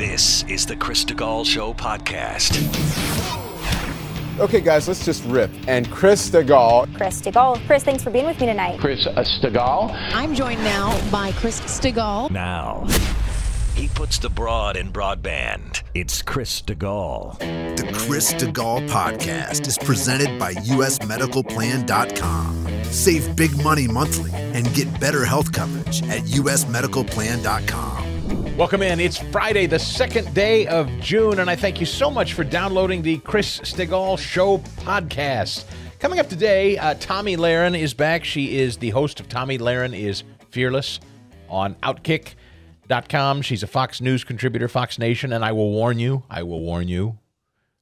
This is the Chris Stigall Show podcast. Okay, guys, let's just rip. And Chris DeGall. Chris DeGall. Chris, thanks for being with me tonight. Chris uh, Stegall. I'm joined now by Chris Stegall. Now, he puts the broad in broadband. It's Chris DeGall. The Chris Stigall podcast is presented by USMedicalPlan.com. Save big money monthly and get better health coverage at USMedicalPlan.com. Welcome in. It's Friday, the second day of June, and I thank you so much for downloading the Chris Stigall Show podcast. Coming up today, uh, Tomi Lahren is back. She is the host of Tomi Lahren is Fearless on Outkick.com. She's a Fox News contributor, Fox Nation, and I will warn you, I will warn you,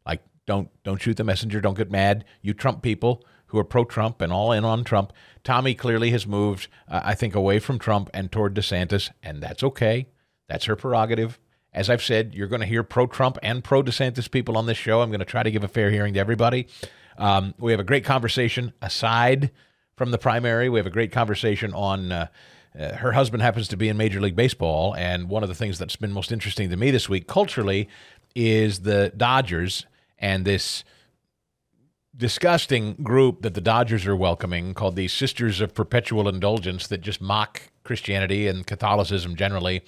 like don't don't shoot the messenger, don't get mad. You Trump people who are pro-Trump and all in on Trump. Tommy clearly has moved, uh, I think, away from Trump and toward DeSantis, and that's okay. That's her prerogative. As I've said, you're going to hear pro Trump and pro DeSantis people on this show. I'm going to try to give a fair hearing to everybody. Um, we have a great conversation aside from the primary. We have a great conversation on. Uh, uh, her husband happens to be in Major League Baseball, and one of the things that's been most interesting to me this week culturally is the Dodgers and this disgusting group that the Dodgers are welcoming called the Sisters of Perpetual Indulgence that just mock Christianity and Catholicism generally.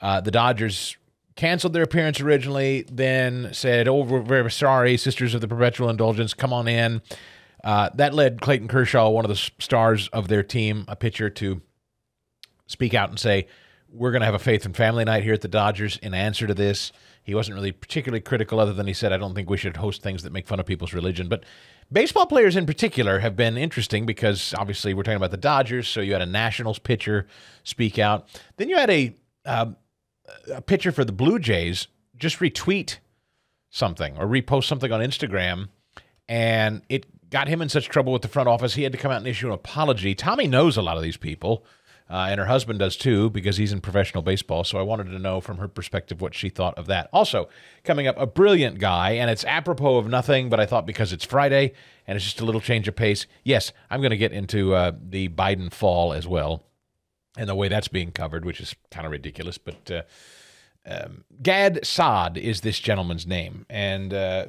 Uh, the Dodgers canceled their appearance originally, then said, "Oh, we're very sorry, Sisters of the Perpetual Indulgence, come on in." Uh, that led Clayton Kershaw, one of the stars of their team, a pitcher, to speak out and say, "We're going to have a faith and family night here at the Dodgers." In answer to this, he wasn't really particularly critical, other than he said, "I don't think we should host things that make fun of people's religion." But baseball players in particular have been interesting because obviously we're talking about the Dodgers, so you had a Nationals pitcher speak out, then you had a um, a pitcher for the Blue Jays just retweet something or repost something on Instagram, and it got him in such trouble with the front office. He had to come out and issue an apology. Tomi knows a lot of these people, uh, and her husband does too because he's in professional baseball. So I wanted to know from her perspective what she thought of that. Also, coming up, a brilliant guy, and it's apropos of nothing, but I thought because it's Friday and it's just a little change of pace. Yes, I'm going to get into uh, the Biden fall as well and the way that's being covered, which is kind of ridiculous. But uh, um, Gad Saad is this gentleman's name, and uh,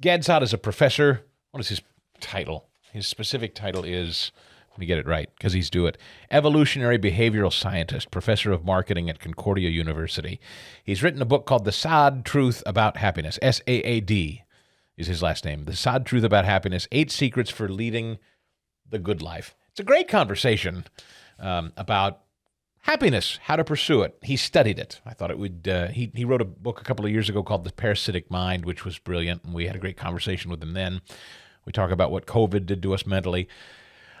Gad Saad is a professor. What is his title? His specific title is. Let me get it right because he's do it. Evolutionary behavioral scientist, professor of marketing at Concordia University. He's written a book called The Saad Truth About Happiness. S A A D is his last name. The Saad Truth About Happiness: Eight Secrets for Leading the Good Life. It's a great conversation um, about happiness, how to pursue it. He studied it. I thought it would. Uh, he he wrote a book a couple of years ago called The Parasitic Mind, which was brilliant, and we had a great conversation with him then. We talk about what COVID did to us mentally.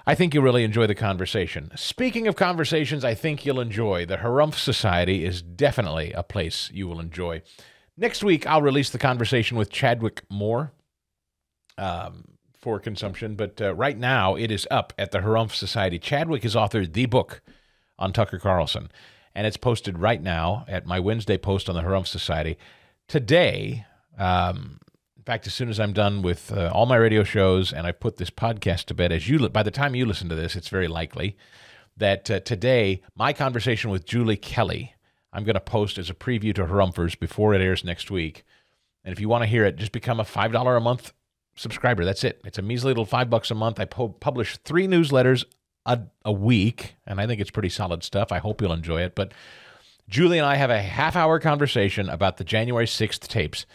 I think you'll really enjoy the conversation. Speaking of conversations, I think you'll enjoy. The Harumph Society is definitely a place you will enjoy. Next week, I'll release the conversation with Chadwick Moore. Um, for consumption, but uh, right now it is up at the Harumph Society. Chadwick has authored the book on Tucker Carlson, and it's posted right now at my Wednesday post on the Harumph Society. Today, um, in fact, as soon as I'm done with uh, all my radio shows and I put this podcast to bed, as you by the time you listen to this, it's very likely that uh, today my conversation with Julie Kelly, I'm going to post as a preview to Harumphers before it airs next week. And if you want to hear it, just become a five dollar a month subscriber. That's it. It's a measly little five bucks a month. I po- publish three newsletters a, a week, and I think it's pretty solid stuff. I hope you'll enjoy it. But Julie and I have a half hour conversation about the January 6th tapes.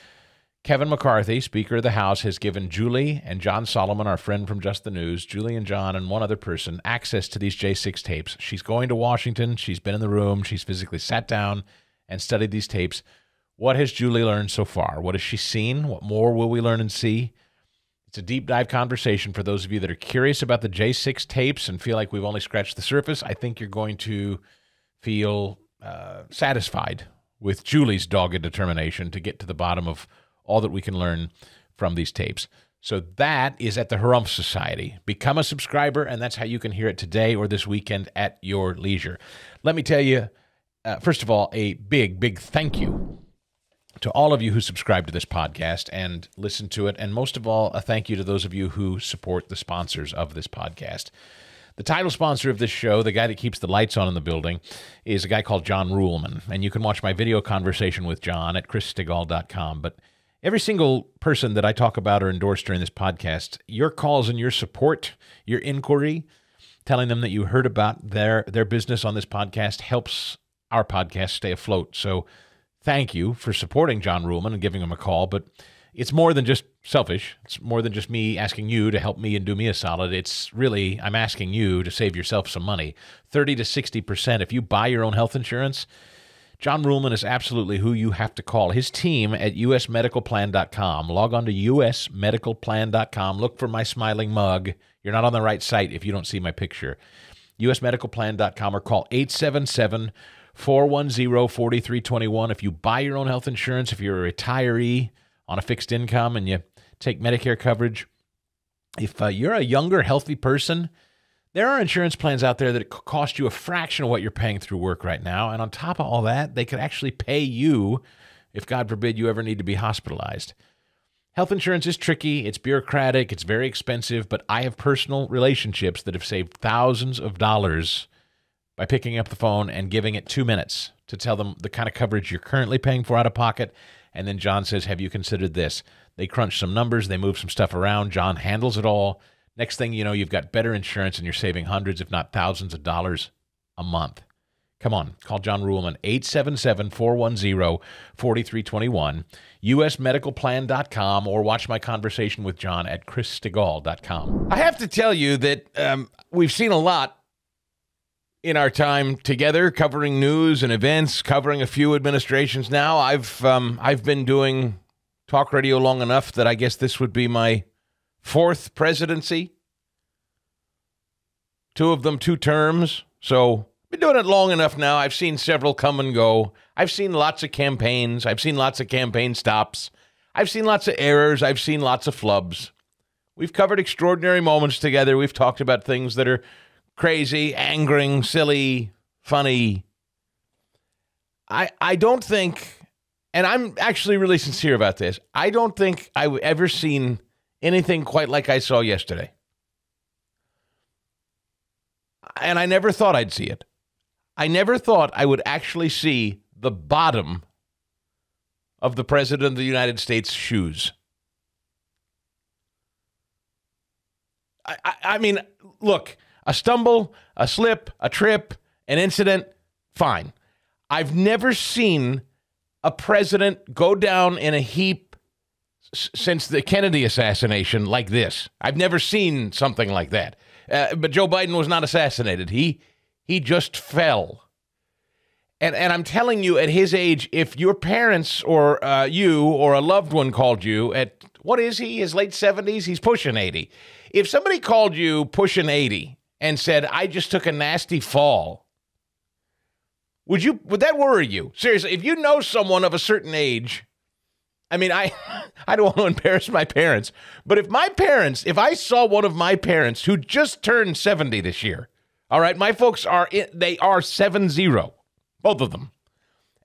Kevin McCarthy, Speaker of the House, has given Julie and John Solomon, our friend from Just the News, Julie and John, and one other person, access to these J6 tapes. She's going to Washington. She's been in the room. She's physically sat down and studied these tapes. What has Julie learned so far? What has she seen? What more will we learn and see? It's a deep dive conversation for those of you that are curious about the J6 tapes and feel like we've only scratched the surface. I think you're going to feel uh, satisfied with Julie's dogged determination to get to the bottom of all that we can learn from these tapes. So that is at the Harumph Society. Become a subscriber, and that's how you can hear it today or this weekend at your leisure. Let me tell you, uh, first of all, a big, big thank you to all of you who subscribe to this podcast and listen to it. And most of all, a thank you to those of you who support the sponsors of this podcast. The title sponsor of this show, the guy that keeps the lights on in the building, is a guy called John Ruhlman. And you can watch my video conversation with John at chrisstigall.com. But every single person that I talk about or endorse during this podcast, your calls and your support, your inquiry, telling them that you heard about their their business on this podcast helps our podcast stay afloat. So thank you for supporting John Ruhlman and giving him a call. But it's more than just selfish. It's more than just me asking you to help me and do me a solid. It's really, I'm asking you to save yourself some money 30 to 60%. If you buy your own health insurance, John Ruhlman is absolutely who you have to call. His team at usmedicalplan.com. Log on to usmedicalplan.com. Look for my smiling mug. You're not on the right site if you don't see my picture. usmedicalplan.com or call 877 410 4321. If you buy your own health insurance, if you're a retiree on a fixed income and you take Medicare coverage, if uh, you're a younger, healthy person, there are insurance plans out there that cost you a fraction of what you're paying through work right now. And on top of all that, they could actually pay you if, God forbid, you ever need to be hospitalized. Health insurance is tricky, it's bureaucratic, it's very expensive, but I have personal relationships that have saved thousands of dollars by picking up the phone and giving it two minutes to tell them the kind of coverage you're currently paying for out of pocket. And then John says, Have you considered this? They crunch some numbers, they move some stuff around. John handles it all. Next thing you know, you've got better insurance and you're saving hundreds, if not thousands of dollars a month. Come on, call John Ruhlman, 877 410 4321, usmedicalplan.com, or watch my conversation with John at chrisstigall.com. I have to tell you that um, we've seen a lot in our time together, covering news and events, covering a few administrations now. I've um, I've been doing talk radio long enough that I guess this would be my fourth presidency. Two of them, two terms. So been doing it long enough now. I've seen several come and go. I've seen lots of campaigns. I've seen lots of campaign stops. I've seen lots of errors. I've seen lots of flubs. We've covered extraordinary moments together. We've talked about things that are crazy, angering, silly, funny. I I don't think and I'm actually really sincere about this. I don't think I've ever seen anything quite like I saw yesterday. And I never thought I'd see it. I never thought I would actually see the bottom of the President of the United States' shoes. I, I, I mean, look, a stumble, a slip, a trip, an incident, fine. I've never seen a president go down in a heap s- since the Kennedy assassination like this. I've never seen something like that. Uh, but Joe Biden was not assassinated. He he just fell. And and I'm telling you, at his age, if your parents or uh, you or a loved one called you at what is he? His late 70s. He's pushing 80. If somebody called you pushing 80 and said, "I just took a nasty fall," Would you would that worry you? Seriously, if you know someone of a certain age, I mean, I I don't want to embarrass my parents, but if my parents, if I saw one of my parents who just turned 70 this year, all right, my folks are in, they are 7-0, both of them.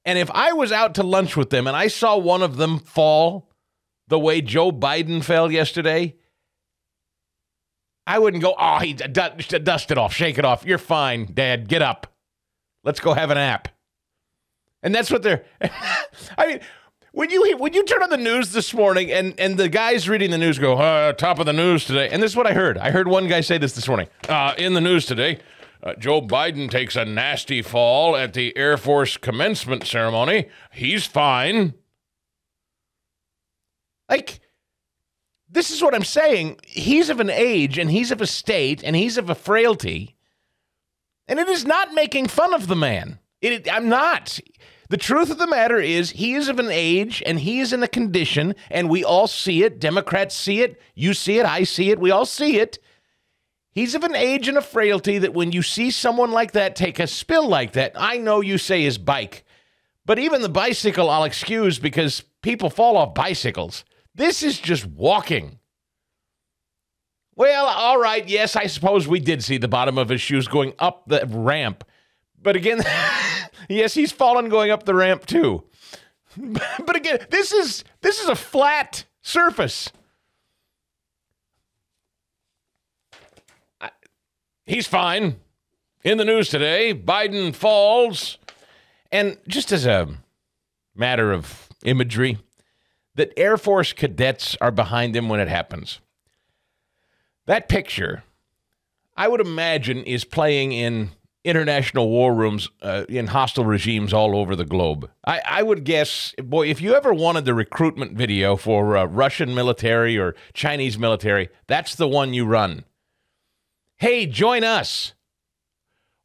And if I was out to lunch with them and I saw one of them fall the way Joe Biden fell yesterday, I wouldn't go, "Oh, he d- d- dust it off, shake it off. You're fine, dad. Get up." Let's go have an app. And that's what they're. I mean, when you when you turn on the news this morning and and the guys reading the news go uh, top of the news today, and this is what I heard. I heard one guy say this this morning uh, in the news today. Uh, Joe Biden takes a nasty fall at the Air Force commencement ceremony. He's fine. Like, this is what I'm saying. He's of an age and he's of a state and he's of a frailty and it is not making fun of the man. It, I'm not. The truth of the matter is, he is of an age and he is in a condition, and we all see it. Democrats see it. You see it. I see it. We all see it. He's of an age and a frailty that when you see someone like that take a spill like that, I know you say his bike, but even the bicycle I'll excuse because people fall off bicycles. This is just walking. Well, all right. Yes, I suppose we did see the bottom of his shoes going up the ramp. But again, yes, he's fallen going up the ramp too. But again, this is this is a flat surface. I, he's fine. In the news today, Biden falls. And just as a matter of imagery, that Air Force cadets are behind him when it happens. That picture, I would imagine, is playing in international war rooms uh, in hostile regimes all over the globe. I, I, would guess, boy, if you ever wanted the recruitment video for uh, Russian military or Chinese military, that's the one you run. Hey, join us.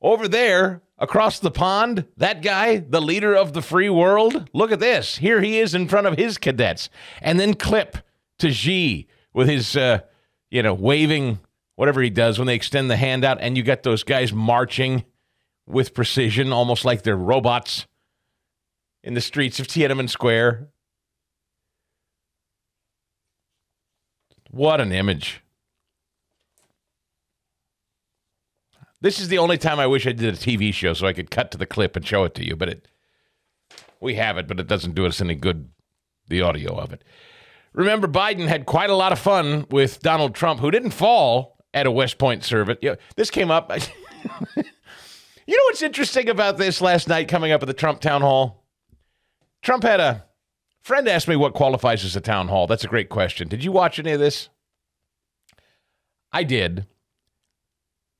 Over there, across the pond, that guy, the leader of the free world, look at this. Here he is in front of his cadets. And then clip to Xi with his, uh, you know, waving whatever he does when they extend the hand out, and you got those guys marching with precision, almost like they're robots in the streets of Tiananmen Square. What an image. This is the only time I wish I did a TV show so I could cut to the clip and show it to you, but it we have it, but it doesn't do us any good the audio of it. Remember Biden had quite a lot of fun with Donald Trump who didn't fall at a West Point service. You know, this came up You know what's interesting about this last night coming up at the Trump town hall? Trump had a friend asked me what qualifies as a town hall. That's a great question. Did you watch any of this? I did.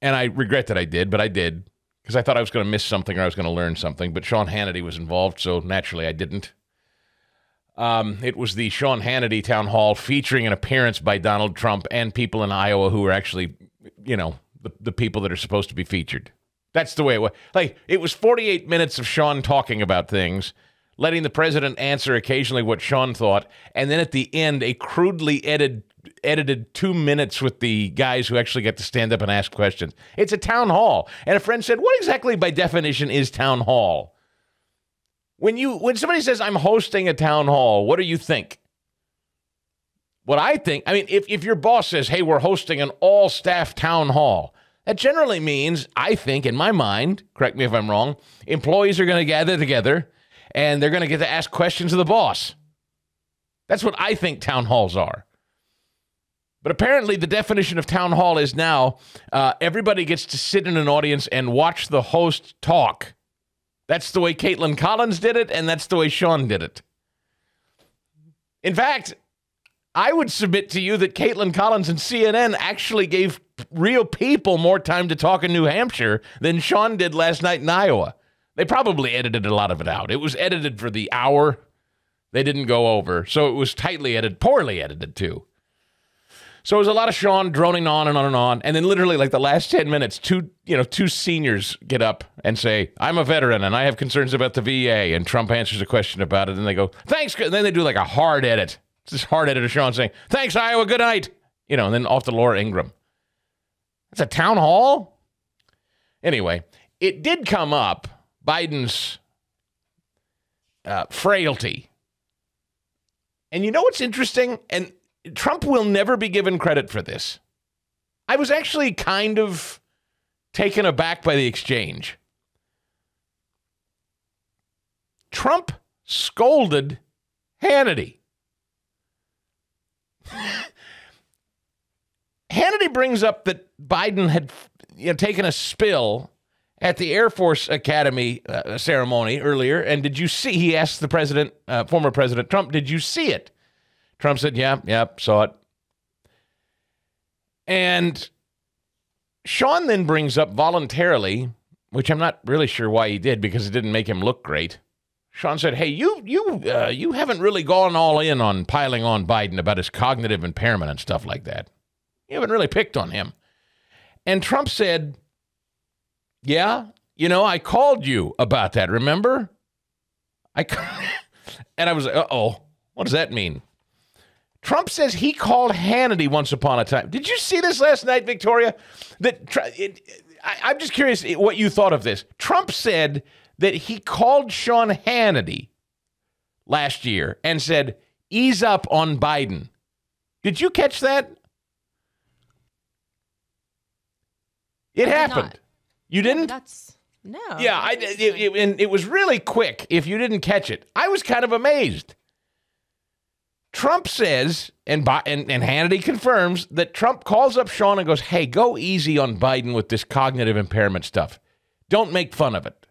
And I regret that I did, but I did because I thought I was going to miss something or I was going to learn something. But Sean Hannity was involved, so naturally I didn't. Um, it was the Sean Hannity town hall featuring an appearance by Donald Trump and people in Iowa who are actually, you know, the, the people that are supposed to be featured. That's the way it was. Like it was 48 minutes of Sean talking about things, letting the president answer occasionally what Sean thought, and then at the end a crudely edited edited 2 minutes with the guys who actually get to stand up and ask questions. It's a town hall. And a friend said, "What exactly by definition is town hall?" When you when somebody says I'm hosting a town hall, what do you think? What I think, I mean, if, if your boss says, hey, we're hosting an all staff town hall, that generally means, I think, in my mind, correct me if I'm wrong, employees are going to gather together and they're going to get to ask questions of the boss. That's what I think town halls are. But apparently, the definition of town hall is now uh, everybody gets to sit in an audience and watch the host talk. That's the way Kaitlan Collins did it, and that's the way Sean did it. In fact, I would submit to you that Kaitlan Collins and CNN actually gave real people more time to talk in New Hampshire than Sean did last night in Iowa. They probably edited a lot of it out. It was edited for the hour. They didn't go over. So it was tightly edited, poorly edited too. So it was a lot of Sean droning on and on and on. And then literally like the last 10 minutes, two, you know, two seniors get up and say, I'm a veteran and I have concerns about the VA. And Trump answers a question about it. And they go, thanks. And then they do like a hard edit It's this hard editor Sean saying, "Thanks, Iowa. Good night." You know, and then off to Laura Ingraham. It's a town hall. Anyway, it did come up Biden's uh, frailty, and you know what's interesting? And Trump will never be given credit for this. I was actually kind of taken aback by the exchange. Trump scolded Hannity. Hannity brings up that Biden had you know, taken a spill at the Air Force Academy uh, ceremony earlier. And did you see? He asked the president, uh, former President Trump, did you see it? Trump said, yeah, yeah, saw it. And Sean then brings up voluntarily, which I'm not really sure why he did because it didn't make him look great. Sean said, "Hey, you you uh, you haven't really gone all in on piling on Biden about his cognitive impairment and stuff like that. You haven't really picked on him." And Trump said, "Yeah, you know, I called you about that. Remember? I and I was uh oh, what does that mean?" Trump says he called Hannity once upon a time. Did you see this last night, Victoria? That it, I, I'm just curious what you thought of this. Trump said that he called Sean Hannity last year and said, ease up on Biden. Did you catch that? It happened. You didn't? That's no. Yeah, I it, it, and it was really quick. If you didn't catch it, I was kind of amazed. Trump says, and, and and Hannity confirms that Trump calls up Sean and goes, "Hey, go easy on Biden with this cognitive impairment stuff. Don't make fun of it.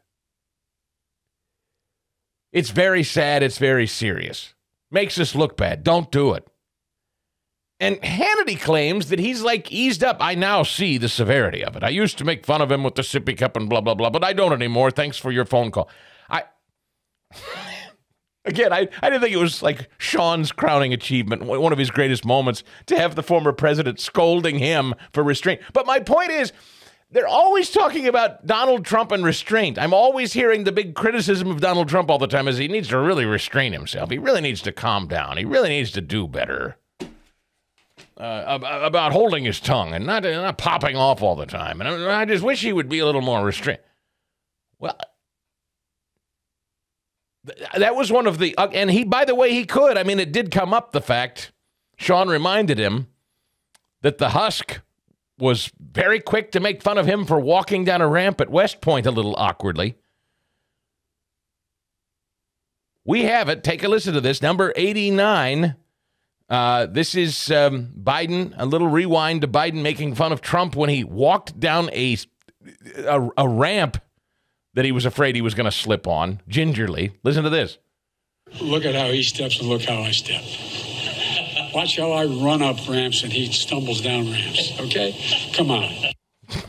It's very sad. It's very serious. Makes us look bad. Don't do it." And Hannity claims that he's like eased up. I now see the severity of it. I used to make fun of him with the sippy cup and blah blah blah, but I don't anymore. Thanks for your phone call. I again, I, I didn't think it was like Sean's crowning achievement, one of his greatest moments, to have the former president scolding him for restraint. But my point is, they're always talking about Donald Trump and restraint. I'm always hearing the big criticism of Donald Trump all the time is he needs to really restrain himself. He really needs to calm down. He really needs to do better. Uh, about holding his tongue and not, not popping off all the time. And I just wish he would be a little more restrained. Well, that was one of the, uh, and he, by the way, he could. I mean, it did come up the fact, Sean reminded him that the Husk was very quick to make fun of him for walking down a ramp at West Point a little awkwardly. We have it. Take a listen to this. Number 89. Uh, this is um, Biden, a little rewind to Biden making fun of Trump when he walked down a, a, a ramp that he was afraid he was going to slip on gingerly. Listen to this. Look at how he steps and look how I step. Watch how I run up ramps and he stumbles down ramps. Okay? Come on.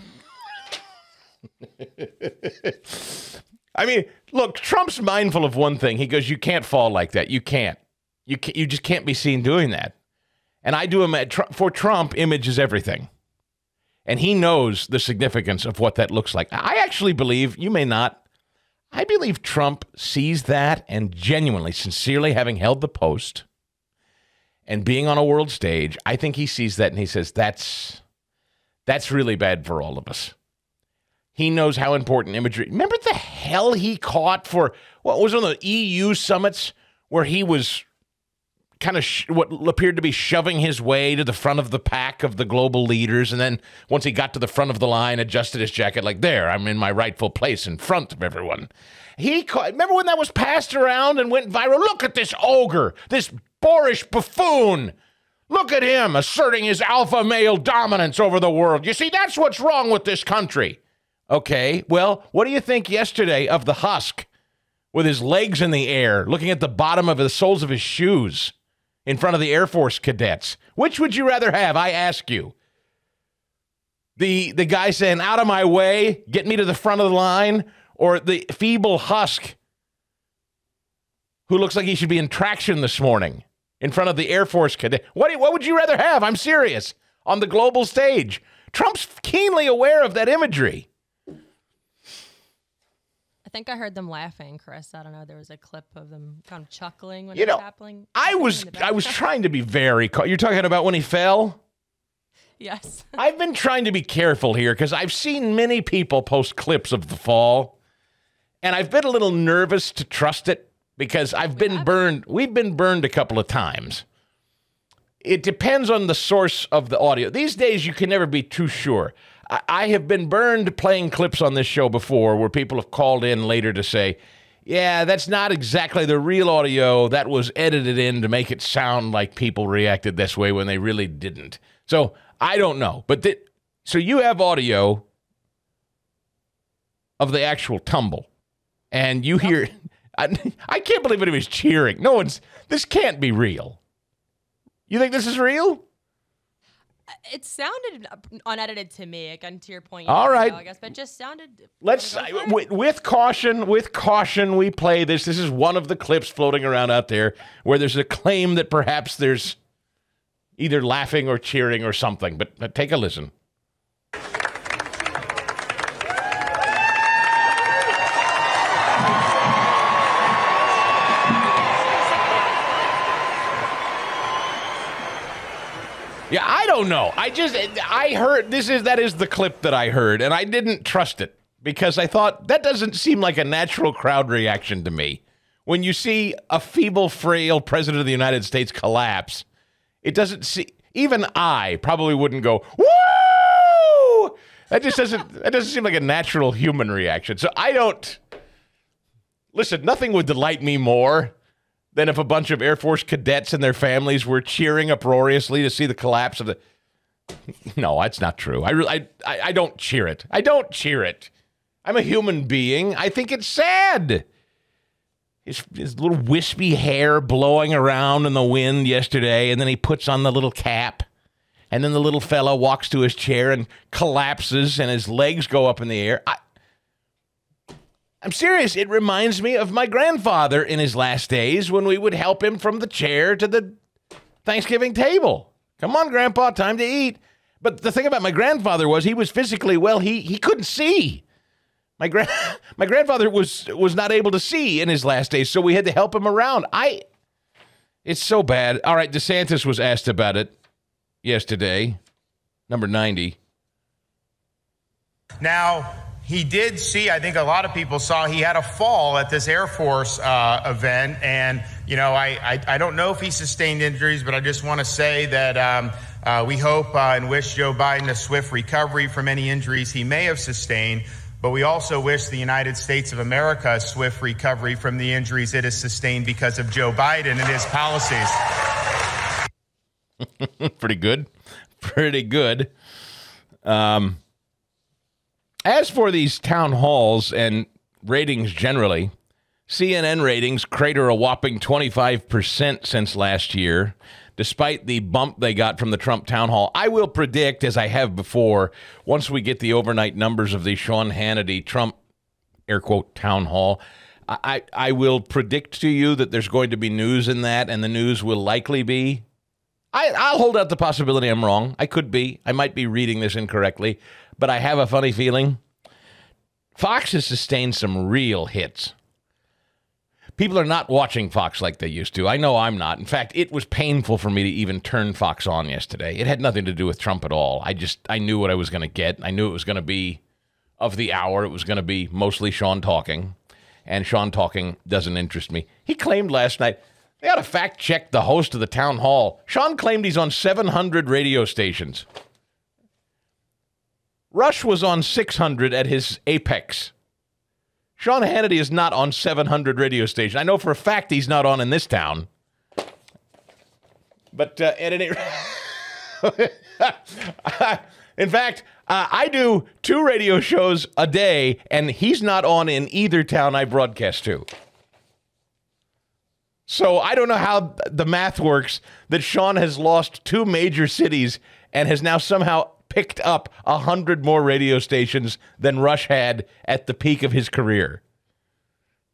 I mean, look, Trump's mindful of one thing. He goes, "You can't fall like that. You can't. You can't, you just can't be seen doing that." And I do him at, for Trump. Image is everything and he knows the significance of what that looks like. I actually believe, you may not, I believe Trump sees that and genuinely, sincerely having held the post and being on a world stage, I think he sees that and he says, that's, that's really bad for all of us. He knows how important imagery. Remember the hell he caught for what was on the EU summits where he was kind of sh- what appeared to be shoving his way to the front of the pack of the global leaders. And then once he got to the front of the line, adjusted his jacket like, there, I'm in my rightful place in front of everyone. He caught, remember when that was passed around and went viral? Look at this ogre, this boorish buffoon. Look at him asserting his alpha male dominance over the world. You see, that's what's wrong with this country. Okay, well, what do you think yesterday of the husk with his legs in the air, looking at the bottom of the soles of his shoes? In front of the Air Force cadets. Which would you rather have? I ask you. The the guy saying, "Out of my way, get me to the front of the line," or the feeble husk who looks like he should be in traction this morning in front of the Air Force cadet. What what would you rather have? I'm serious. On the global stage, Trump's keenly aware of that imagery. I think I heard them laughing, Chris. I don't know. There was a clip of them kind of chuckling when you it know, was happening. I was I was trying to be very. You're talking about when he fell. Yes. I've been trying to be careful here because I've seen many people post clips of the fall, and I've been a little nervous to trust it because I've been burned. We've been burned a couple of times. It depends on the source of the audio. These days, you can never be too sure. I have been burned playing clips on this show before where people have called in later to say, yeah, that's not exactly the real audio. That was edited in to make it sound like people reacted this way when they really didn't. So I don't know. But th- so you have audio of the actual tumble, and you hear. I, I can't believe anybody's cheering. No one's. This can't be real. You think this is real? It sounded unedited to me. Again, to your point. All right, I guess, but just sounded. Let's with, with, caution. With caution, we play this. This is one of the clips floating around out there where there's a claim that perhaps there's either laughing or cheering or something. But, but take a listen. Yeah, I don't know. I just I heard this is that is the clip that I heard, and I didn't trust it because I thought that doesn't seem like a natural crowd reaction to me. When you see a feeble, frail president of the United States collapse, it doesn't see. Even I probably wouldn't go woo. That just doesn't. that doesn't seem like a natural human reaction. So I don't. Listen, nothing would delight me more than if a bunch of Air Force cadets and their families were cheering uproariously to see the collapse of the. No, that's not true. I, I, I don't cheer it. I don't cheer it. I'm a human being. I think it's sad. His, his little wispy hair blowing around in the wind yesterday, and then he puts on the little cap. And then the little fellow walks to his chair and collapses, and his legs go up in the air. I, I'm serious. It reminds me of my grandfather in his last days when we would help him from the chair to the Thanksgiving table. Come on, Grandpa, time to eat. But the thing about my grandfather was he was physically well, he he couldn't see. My grand my grandfather was was not able to see in his last days, so we had to help him around. I it's so bad. All right, DeSantis was asked about it yesterday. Number 90. Now, he did see, I think a lot of people saw, he had a fall at this Air Force uh, event. And, you know, I, I, I, don't know if he sustained injuries, but I just want to say that um, uh, we hope uh, and wish Joe Biden a swift recovery from any injuries he may have sustained. But we also wish the United States of America a swift recovery from the injuries it has sustained because of Joe Biden and his policies. Pretty good. Pretty good. Um, as for these town halls and ratings generally, CNN ratings crater a whopping 25% since last year, despite the bump they got from the Trump town hall. I will predict, as I have before, once we get the overnight numbers of the Sean Hannity Trump air quote town hall, I, I will predict to you that there's going to be news in that, and the news will likely be. I, I'll hold out the possibility I'm wrong. I could be. I might be reading this incorrectly but I have a funny feeling Fox has sustained some real hits. People are not watching Fox like they used to. I know I'm not. In fact, it was painful for me to even turn Fox on yesterday. It had nothing to do with Trump at all. I just I knew what I was going to get. I knew it was going to be of the hour. It was going to be mostly Sean talking, and Sean talking doesn't interest me. He claimed last night they ought to fact check the host of the town hall. Sean claimed he's on 700 radio stations. Rush was on 600 at his apex. Sean Hannity is not on 700 radio station. I know for a fact he's not on in this town. But uh, at any in fact, uh, I do two radio shows a day, and he's not on in either town I broadcast to. So I don't know how the math works that Sean has lost two major cities and has now somehow picked up a hundred more radio stations than Rush had at the peak of his career.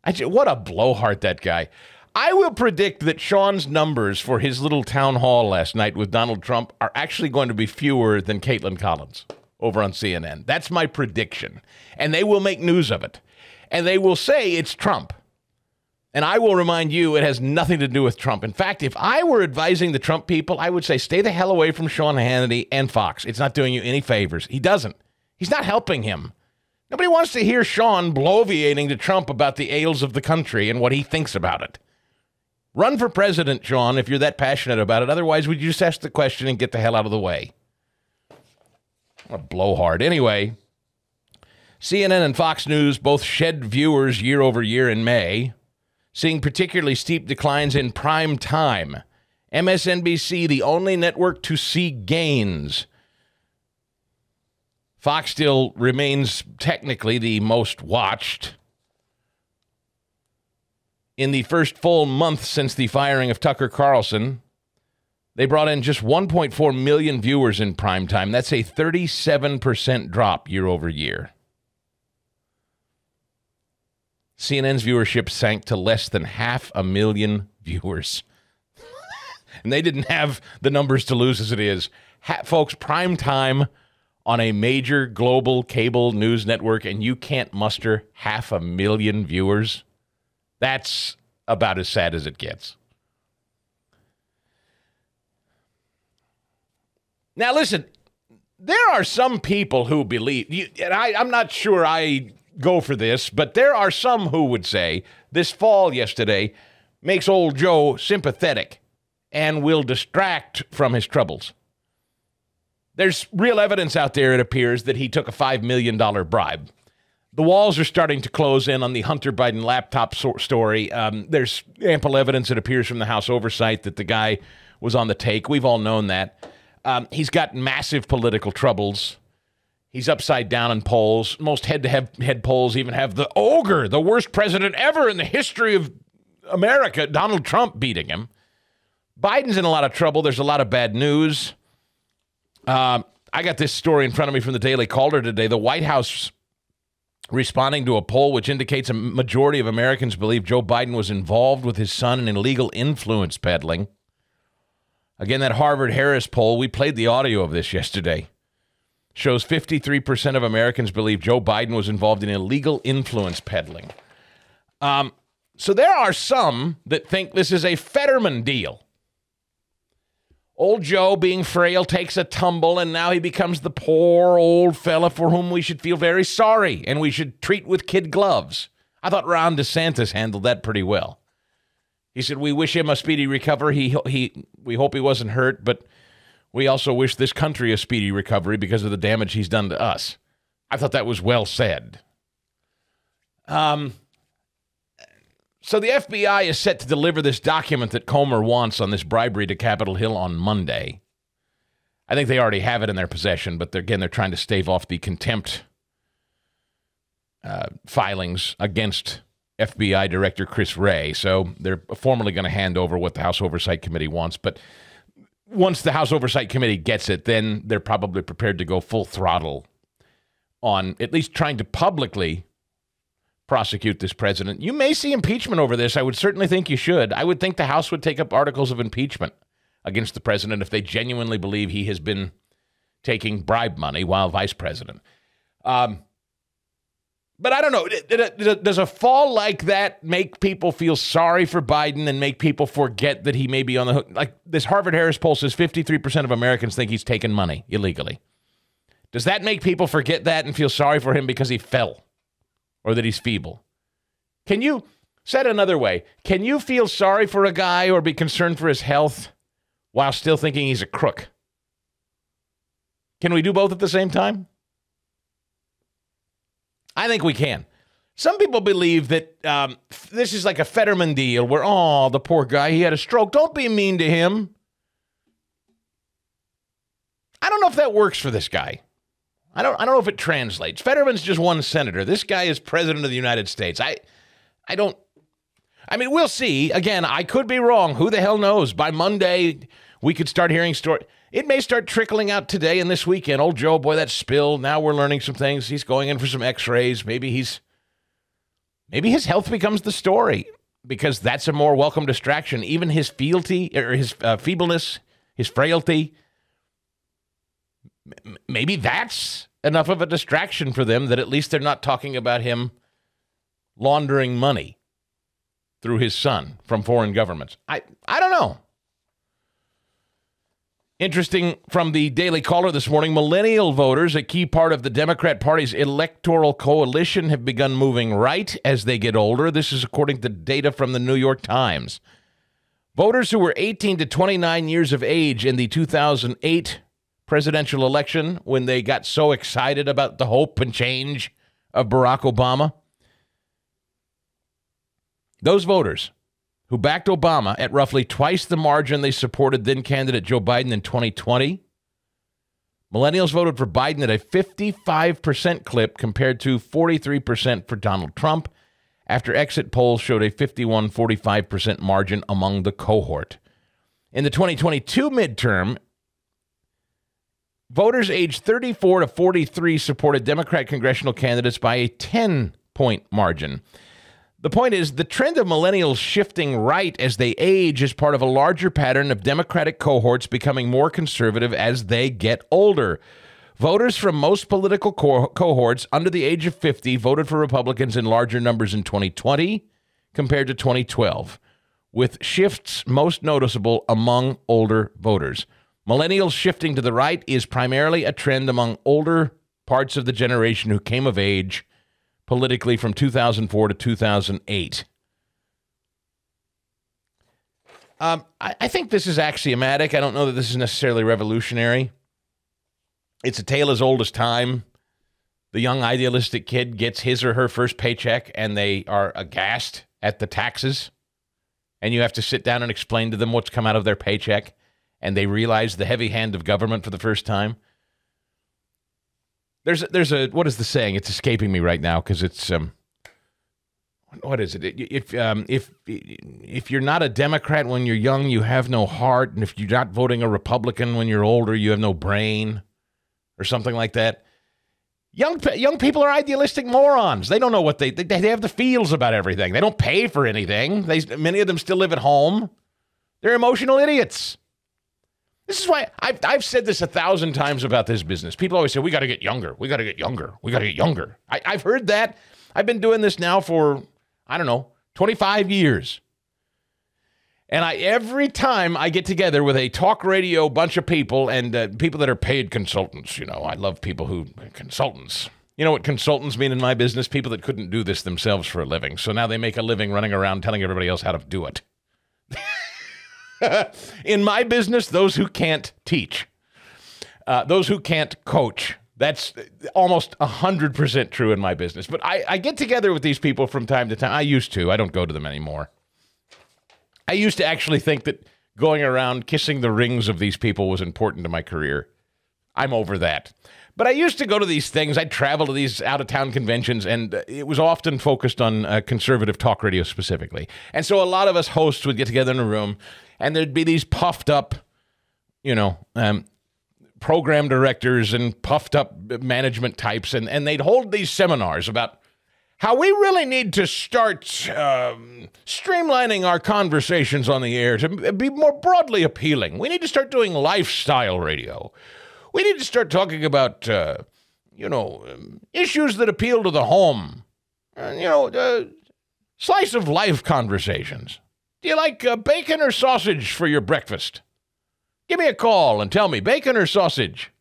I just, what a blowhard that guy. I will predict that Sean's numbers for his little town hall last night with Donald Trump are actually going to be fewer than Kaitlan Collins over on CNN. That's my prediction. And they will make news of it. And they will say it's Trump. And I will remind you, it has nothing to do with Trump. In fact, if I were advising the Trump people, I would say stay the hell away from Sean Hannity and Fox. It's not doing you any favors. He doesn't. He's not helping him. Nobody wants to hear Sean bloviating to Trump about the ails of the country and what he thinks about it. Run for president, Sean, if you're that passionate about it. Otherwise, would you just ask the question and get the hell out of the way? What a blowhard. Anyway, CNN and Fox News both shed viewers year over year in May seeing particularly steep declines in prime time. MSNBC, the only network to see gains. Fox still remains technically the most watched. In the first full month since the firing of Tucker Carlson, they brought in just 1.4 million viewers in prime time. That's a 37% drop year over year. CNN's viewership sank to less than half a million viewers. and they didn't have the numbers to lose as it is. Ha- folks, prime time on a major global cable news network, and you can't muster half a million viewers. That's about as sad as it gets. Now, listen, there are some people who believe, you, and I, I'm not sure I go for this, but there are some who would say this fall yesterday makes old Joe sympathetic and will distract from his troubles. There's real evidence out there, it appears, that he took a $5 million bribe. the walls are starting to close in on the Hunter Biden laptop so- story. Um, there's ample evidence, it appears, from the House oversight that the guy was on the take. We've all known that. Um, he's got massive political troubles. He's upside down in polls. Most head to head polls even have the ogre, the worst president ever in the history of America, Donald Trump, beating him. Biden's in a lot of trouble. There's a lot of bad news. Uh, I got this story in front of me from the Daily Caller today. The White House responding to a poll which indicates a majority of Americans believe Joe Biden was involved with his son in illegal influence peddling. Again, that Harvard Harris poll, we played the audio of this yesterday shows 53% of Americans believe Joe Biden was involved in illegal influence peddling. Um, so there are some that think this is a Fetterman deal. Old Joe, being frail, takes a tumble, and now he becomes the poor old fella for whom we should feel very sorry and we should treat with kid gloves. I thought Ron DeSantis handled that pretty well. He said, "We wish him a speedy recovery. He he we hope he wasn't hurt, but we also wish this country a speedy recovery because of the damage he's done to us. I thought that was well said. Um, so the FBI is set to deliver this document that Comer wants on this bribery to Capitol Hill on Monday. I think they already have it in their possession, but they're, again, they're trying to stave off the contempt uh, filings against FBI Director Chris Wray. So they're formally going to hand over what the House Oversight Committee wants. But once the House Oversight Committee gets it, then they're probably prepared to go full throttle on at least trying to publicly prosecute this president. You may see impeachment over this. I would certainly think you should. I would think the House would take up articles of impeachment against the president if they genuinely believe he has been taking bribe money while vice president. Um, but I don't know. Does a fall like that make people feel sorry for Biden and make people forget that he may be on the hook? Like this Harvard Harris poll says 53% of Americans think he's taken money illegally. Does that make people forget that and feel sorry for him because he fell or that he's feeble? Can you, said another way, can you feel sorry for a guy or be concerned for his health while still thinking he's a crook? Can we do both at the same time? I think we can. Some people believe that um, this is like a Fetterman deal where, oh, the poor guy, he had a stroke. Don't be mean to him. I don't know if that works for this guy. I don't, I don't know if it translates. Fetterman's just one senator. This guy is president of the United States. I, I don't, I mean, we'll see. Again, I could be wrong. Who the hell knows? By Monday, we could start hearing stories. It may start trickling out today and this weekend. Old Joe, boy, that spill. Now we're learning some things. He's going in for some x-rays. Maybe he's maybe his health becomes the story because that's a more welcome distraction. Even his fealty or his uh, feebleness, his frailty, maybe that's enough of a distraction for them that at least they're not talking about him laundering money through his son from foreign governments. I I don't know. Interesting from the Daily Caller this morning millennial voters, a key part of the Democrat Party's electoral coalition, have begun moving right as they get older. This is according to data from the New York Times. Voters who were 18 to 29 years of age in the 2008 presidential election, when they got so excited about the hope and change of Barack Obama, those voters who backed Obama at roughly twice the margin they supported then candidate Joe Biden in 2020. Millennials voted for Biden at a 55% clip compared to 43% for Donald Trump after exit polls showed a 51 45% margin among the cohort. In the 2022 midterm, voters aged 34 to 43 supported Democrat congressional candidates by a 10 point margin. The point is, the trend of millennials shifting right as they age is part of a larger pattern of Democratic cohorts becoming more conservative as they get older. Voters from most political co- cohorts under the age of 50 voted for Republicans in larger numbers in 2020 compared to 2012, with shifts most noticeable among older voters. Millennials shifting to the right is primarily a trend among older parts of the generation who came of age politically from 2004 to 2008. Um, I, I, think this is axiomatic. I don't know that this is necessarily revolutionary. It's a tale as old as time the young idealistic kid gets his or her first paycheck and they are aghast at the taxes and you have to sit down and explain to them what's come out of their paycheck and they realize the heavy hand of government for the first time there's a, there's a what is the saying it's escaping me right now because it's um what is it if um if if you're not a democrat when you're young you have no heart and if you're not voting a republican when you're older you have no brain or something like that Young young people are idealistic morons. They don't know what they they, they have the feels about everything. They don't pay for anything. They many of them still live at home. They're emotional idiots. This is why I've I've said this a thousand times about this business. People always say we got to get younger. We got to get younger. We got to get younger. I, I've heard that. I've been doing this now for I don't know twenty five years. And I every time I get together with a talk radio bunch of people and uh, people that are paid consultants, you know, I love people who consultants. You know what consultants mean in my business? People that couldn't do this themselves for a living. So now they make a living running around telling everybody else how to do it. in my business, those who can't teach, uh, those who can't coach. That's almost 100% true in my business. But I, I get together with these people from time to time. I used to, I don't go to them anymore. I used to actually think that going around kissing the rings of these people was important to my career. I'm over that. But I used to go to these things. I'd travel to these out of town conventions, and it was often focused on uh, conservative talk radio specifically. And so a lot of us hosts would get together in a room, and there'd be these puffed up, you know, um, program directors and puffed up management types, and, and they'd hold these seminars about how we really need to start um, streamlining our conversations on the air to be more broadly appealing. We need to start doing lifestyle radio. We need to start talking about, uh, you know, um, issues that appeal to the home. Uh, you know, uh, slice of life conversations. Do you like uh, bacon or sausage for your breakfast? Give me a call and tell me bacon or sausage.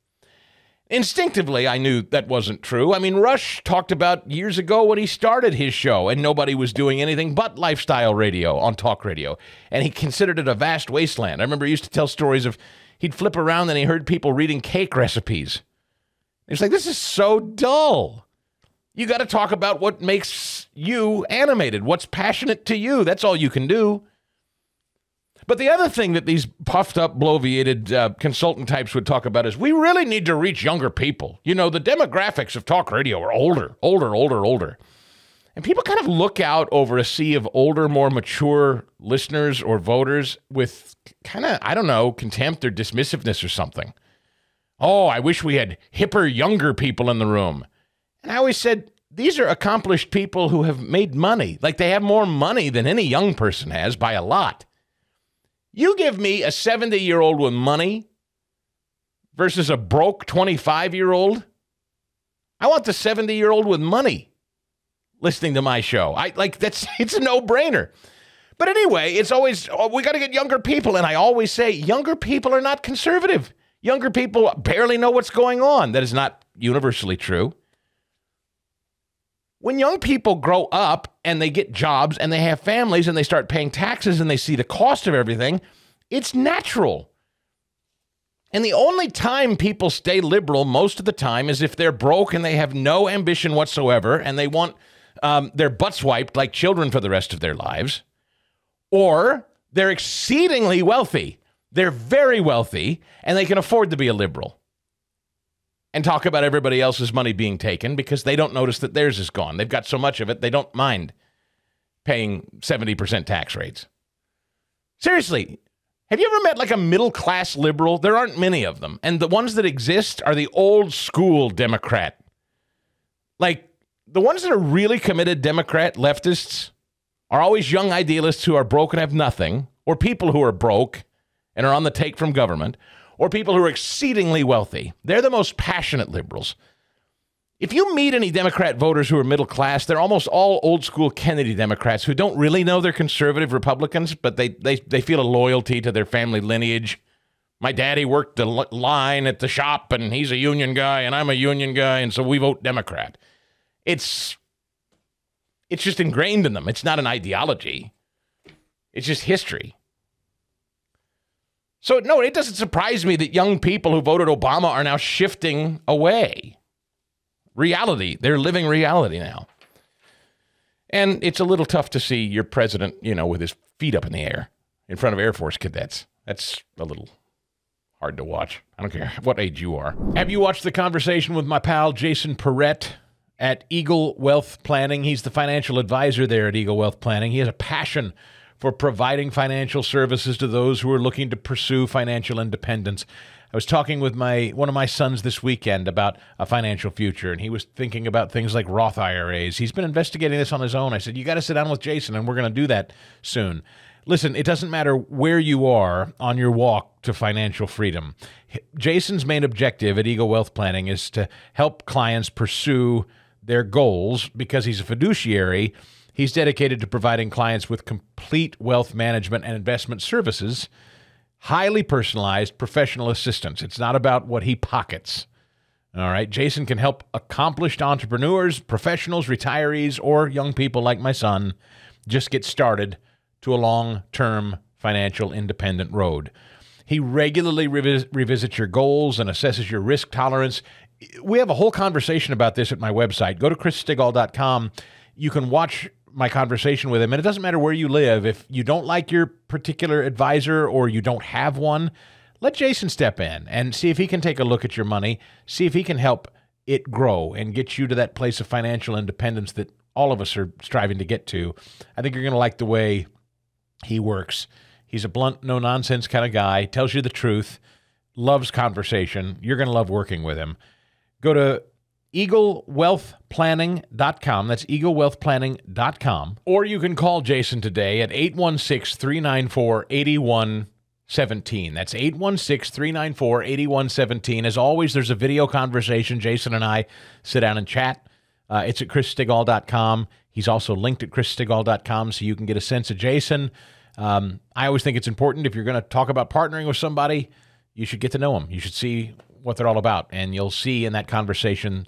Instinctively, I knew that wasn't true. I mean, Rush talked about years ago when he started his show, and nobody was doing anything but lifestyle radio on talk radio, and he considered it a vast wasteland. I remember he used to tell stories of he'd flip around and he heard people reading cake recipes. He's like, this is so dull. You got to talk about what makes you animated, what's passionate to you. That's all you can do. But the other thing that these puffed up, bloviated uh, consultant types would talk about is we really need to reach younger people. You know, the demographics of talk radio are older, older, older, older. And people kind of look out over a sea of older, more mature listeners or voters with kind of, I don't know, contempt or dismissiveness or something. Oh, I wish we had hipper, younger people in the room. And I always said, these are accomplished people who have made money. Like they have more money than any young person has by a lot. You give me a 70 year old with money versus a broke 25 year old. I want the 70 year old with money listening to my show. I like that's it's a no brainer. But anyway, it's always oh, we got to get younger people, and I always say younger people are not conservative. Younger people barely know what's going on. That is not universally true. When young people grow up and they get jobs and they have families and they start paying taxes and they see the cost of everything, it's natural. And the only time people stay liberal most of the time is if they're broke and they have no ambition whatsoever and they want um, their butts wiped like children for the rest of their lives, or they're exceedingly wealthy. They're very wealthy and they can afford to be a liberal and talk about everybody else's money being taken because they don't notice that theirs is gone. They've got so much of it, they don't mind paying 70% tax rates. Seriously, have you ever met like a middle class liberal? There aren't many of them. And the ones that exist are the old school Democrat. Like the ones that are really committed Democrat leftists are always young idealists who are broke and have nothing, or people who are broke and are on the take from government, or people who are exceedingly wealthy. They're the most passionate liberals. If you meet any Democrat voters who are middle class, they're almost all old school Kennedy Democrats who don't really know they're conservative Republicans, but they, they, they feel a loyalty to their family lineage. My daddy worked the line at the shop, and he's a union guy, and I'm a union guy, and so we vote Democrat. It's it's just ingrained in them. It's not an ideology. It's just history. So, no, it doesn't surprise me that young people who voted Obama are now shifting away. reality. They're living reality now. And it's a little tough to see your president, you know, with his feet up in the air in front of Air Force cadets. That's a little hard to watch. I don't care what age you are. Have you watched the conversation with my pal Jason Perrett at Eagle Wealth Planning? He's the financial advisor there at Eagle Wealth Planning. He has a passion for providing financial services to those who are looking to pursue financial independence. I was talking with my one of my sons this weekend about a financial future, and he was thinking about things like Roth IRAs. He's been investigating this on his own. I said, "You got to sit down with Jason, and we're going to do that soon." Listen, it doesn't matter where you are on your walk to financial freedom. Jason's main objective at Eagle Wealth Planning is to help clients pursue their goals because he's a fiduciary. He's dedicated to providing clients with complete wealth management and investment services highly personalized professional assistance. It's not about what he pockets. All right. Jason can help accomplished entrepreneurs, professionals, retirees, or young people like my son just get started to a long term financial independent road. He regularly revis- revisits your goals and assesses your risk tolerance. We have a whole conversation about this at my website. Go to chrisstigall.com. You can watch my conversation with him, and it doesn't matter where you live. If you don't like your particular advisor or you don't have one, let Jason step in and see if he can take a look at your money, see if he can help it grow and get you to that place of financial independence that all of us are striving to get to. I think you're going to like the way he works. He's a blunt, no nonsense kind of guy, tells you the truth, loves conversation. You're going to love working with him. Go to eaglewealthplanning.com. That's eaglewealthplanning.com. Or you can call Jason today at 816 394 8117. That's 816 394 8117. As always, there's a video conversation. Jason and I sit down and chat. Uh, it's at chrisstigall.com. He's also linked at chrisstigall.com so you can get a sense of Jason. Um, I always think it's important if you're going to talk about partnering with somebody, you should get to know them. You should see what they're all about. And you'll see in that conversation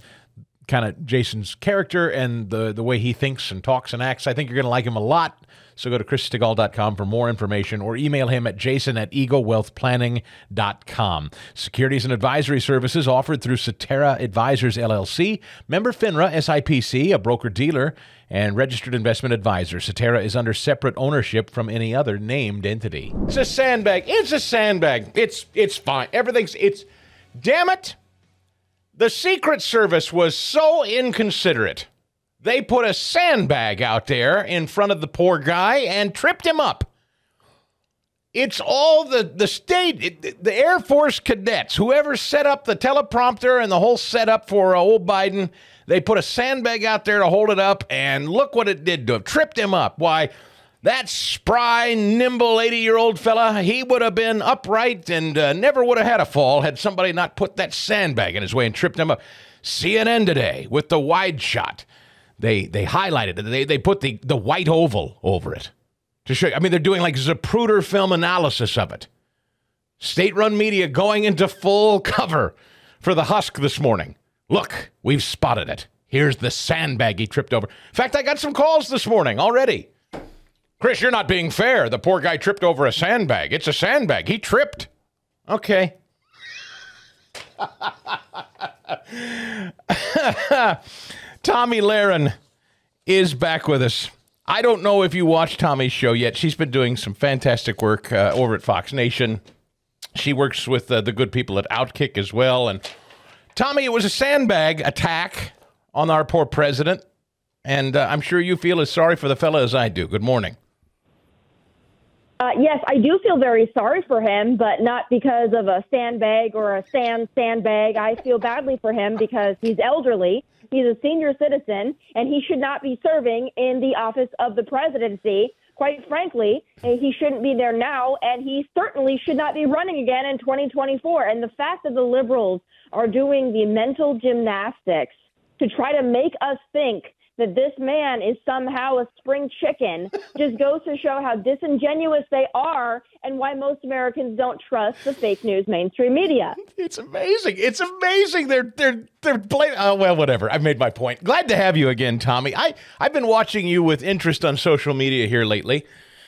kind of Jason's character and the, the way he thinks and talks and acts. I think you're going to like him a lot. So go to chrisstigall.com for more information or email him at jason at eaglewealthplanning.com. Securities and advisory services offered through Cetera Advisors LLC, member FINRA SIPC, a broker dealer and registered investment advisor. Cetera is under separate ownership from any other named entity. It's a sandbag. It's a sandbag. It's it's fine. Everything's it's damn it. The Secret Service was so inconsiderate. They put a sandbag out there in front of the poor guy and tripped him up. It's all the, the state, the Air Force cadets, whoever set up the teleprompter and the whole setup for uh, old Biden, they put a sandbag out there to hold it up, and look what it did to him. Tripped him up. Why? That spry, nimble 80 year old fella, he would have been upright and uh, never would have had a fall had somebody not put that sandbag in his way and tripped him up. CNN today with the wide shot. They they highlighted it. They they put the, the white oval over it to show. I mean, they're doing like Zapruder film analysis of it. State-run media going into full cover for the Husk this morning. Look, we've spotted it. Here's the sandbag he tripped over. In fact, I got some calls this morning already. Chris, you're not being fair. The poor guy tripped over a sandbag. It's a sandbag. He tripped. Okay. Tomi Lahren is back with us. I don't know if you watched Tomi's show yet. She's been doing some fantastic work uh, over at Fox Nation. She works with uh, the good people at Outkick as well. And Tomi, it was a sandbag attack on our poor president. And uh, I'm sure you feel as sorry for the fellow as I do. Good morning. Uh, yes, I do feel very sorry for him, but not because of a sandbag or a sand sandbag. I feel badly for him because he's elderly, he's a senior citizen, and he should not be serving in the office of the presidency. Quite frankly, he shouldn't be there now, and he certainly should not be running again in 2024. And the fact that the liberals are doing the mental gymnastics to try to make us think that this man is somehow a spring chicken just goes to show how disingenuous they are and why most Americans don't trust the fake news mainstream media. It's amazing. It's amazing. They're they're they're blaming. Oh well, whatever. I've made my point. Glad to have you again, Tomi. I I've been watching you with interest on social media here lately,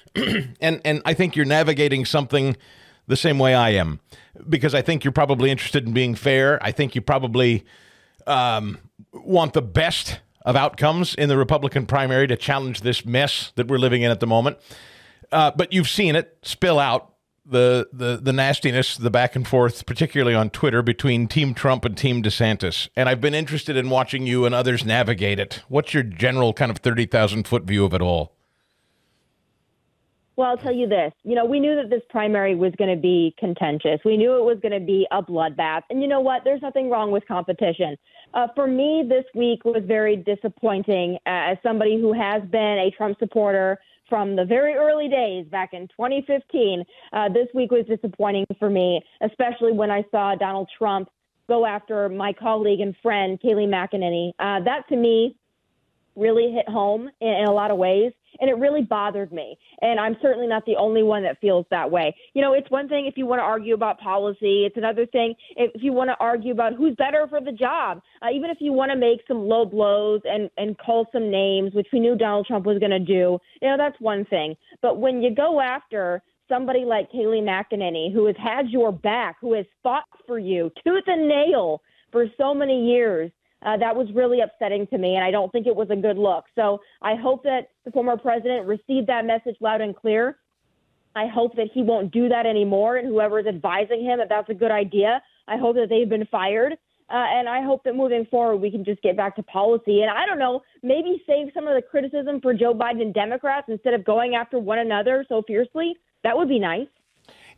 and and I think you're navigating something the same way I am because I think you're probably interested in being fair. I think you probably um, want the best of outcomes in the Republican primary to challenge this mess that we're living in at the moment. Uh, but you've seen it spill out the, the the nastiness, the back and forth, particularly on Twitter between Team Trump and Team DeSantis. And I've been interested in watching you and others navigate it. What's your general kind of thirty thousand foot view of it all? Well, I'll tell you this. You know, we knew that this primary was going to be contentious. We knew it was going to be a bloodbath. And you know what? There's nothing wrong with competition. Uh, for me, this week was very disappointing uh, as somebody who has been a Trump supporter from the very early days back in 2015. Uh, this week was disappointing for me, especially when I saw Donald Trump go after my colleague and friend, Kayleigh McEnany. Uh, that to me really hit home in, in a lot of ways and it really bothered me. And I'm certainly not the only one that feels that way. You know, it's one thing if you want to argue about policy. It's another thing if you want to argue about who's better for the job. Uh, even if you want to make some low blows and and call some names, which we knew Donald Trump was going to do. You know, that's one thing. But when you go after somebody like Kayleigh McEnany, who has had your back, who has fought for you tooth and nail for so many years, uh, that was really upsetting to me, and I don't think it was a good look. So I hope that the former president received that message loud and clear. I hope that he won't do that anymore, and whoever is advising him that that's a good idea, I hope that they've been fired. Uh, and I hope that moving forward, we can just get back to policy. And I don't know, maybe save some of the criticism for Joe Biden and Democrats instead of going after one another so fiercely. That would be nice.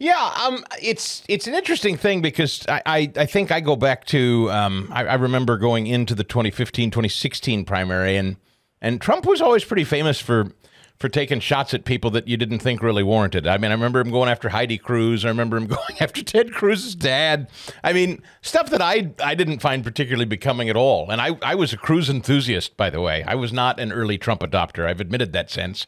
Yeah, um, it's it's an interesting thing because I, I, I think I go back to um, I, I, remember going into the 2015 2016 primary and and Trump was always pretty famous for for taking shots at people that you didn't think really warranted. I mean, I remember him going after Heidi Cruz. I remember him going after Ted Cruz's dad. I mean, stuff that I I didn't find particularly becoming at all. And I I was a Cruz enthusiast, by the way. I was not an early Trump adopter. I've admitted that since.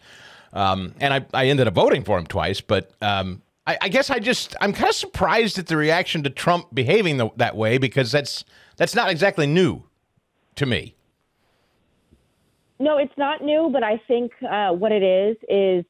Um, and I, I ended up voting for him twice, but um, I, I guess I just I'm kind of surprised at the reaction to Trump behaving the, that way because that's that's not exactly new to me. No, it's not new, but I think uh, what it is is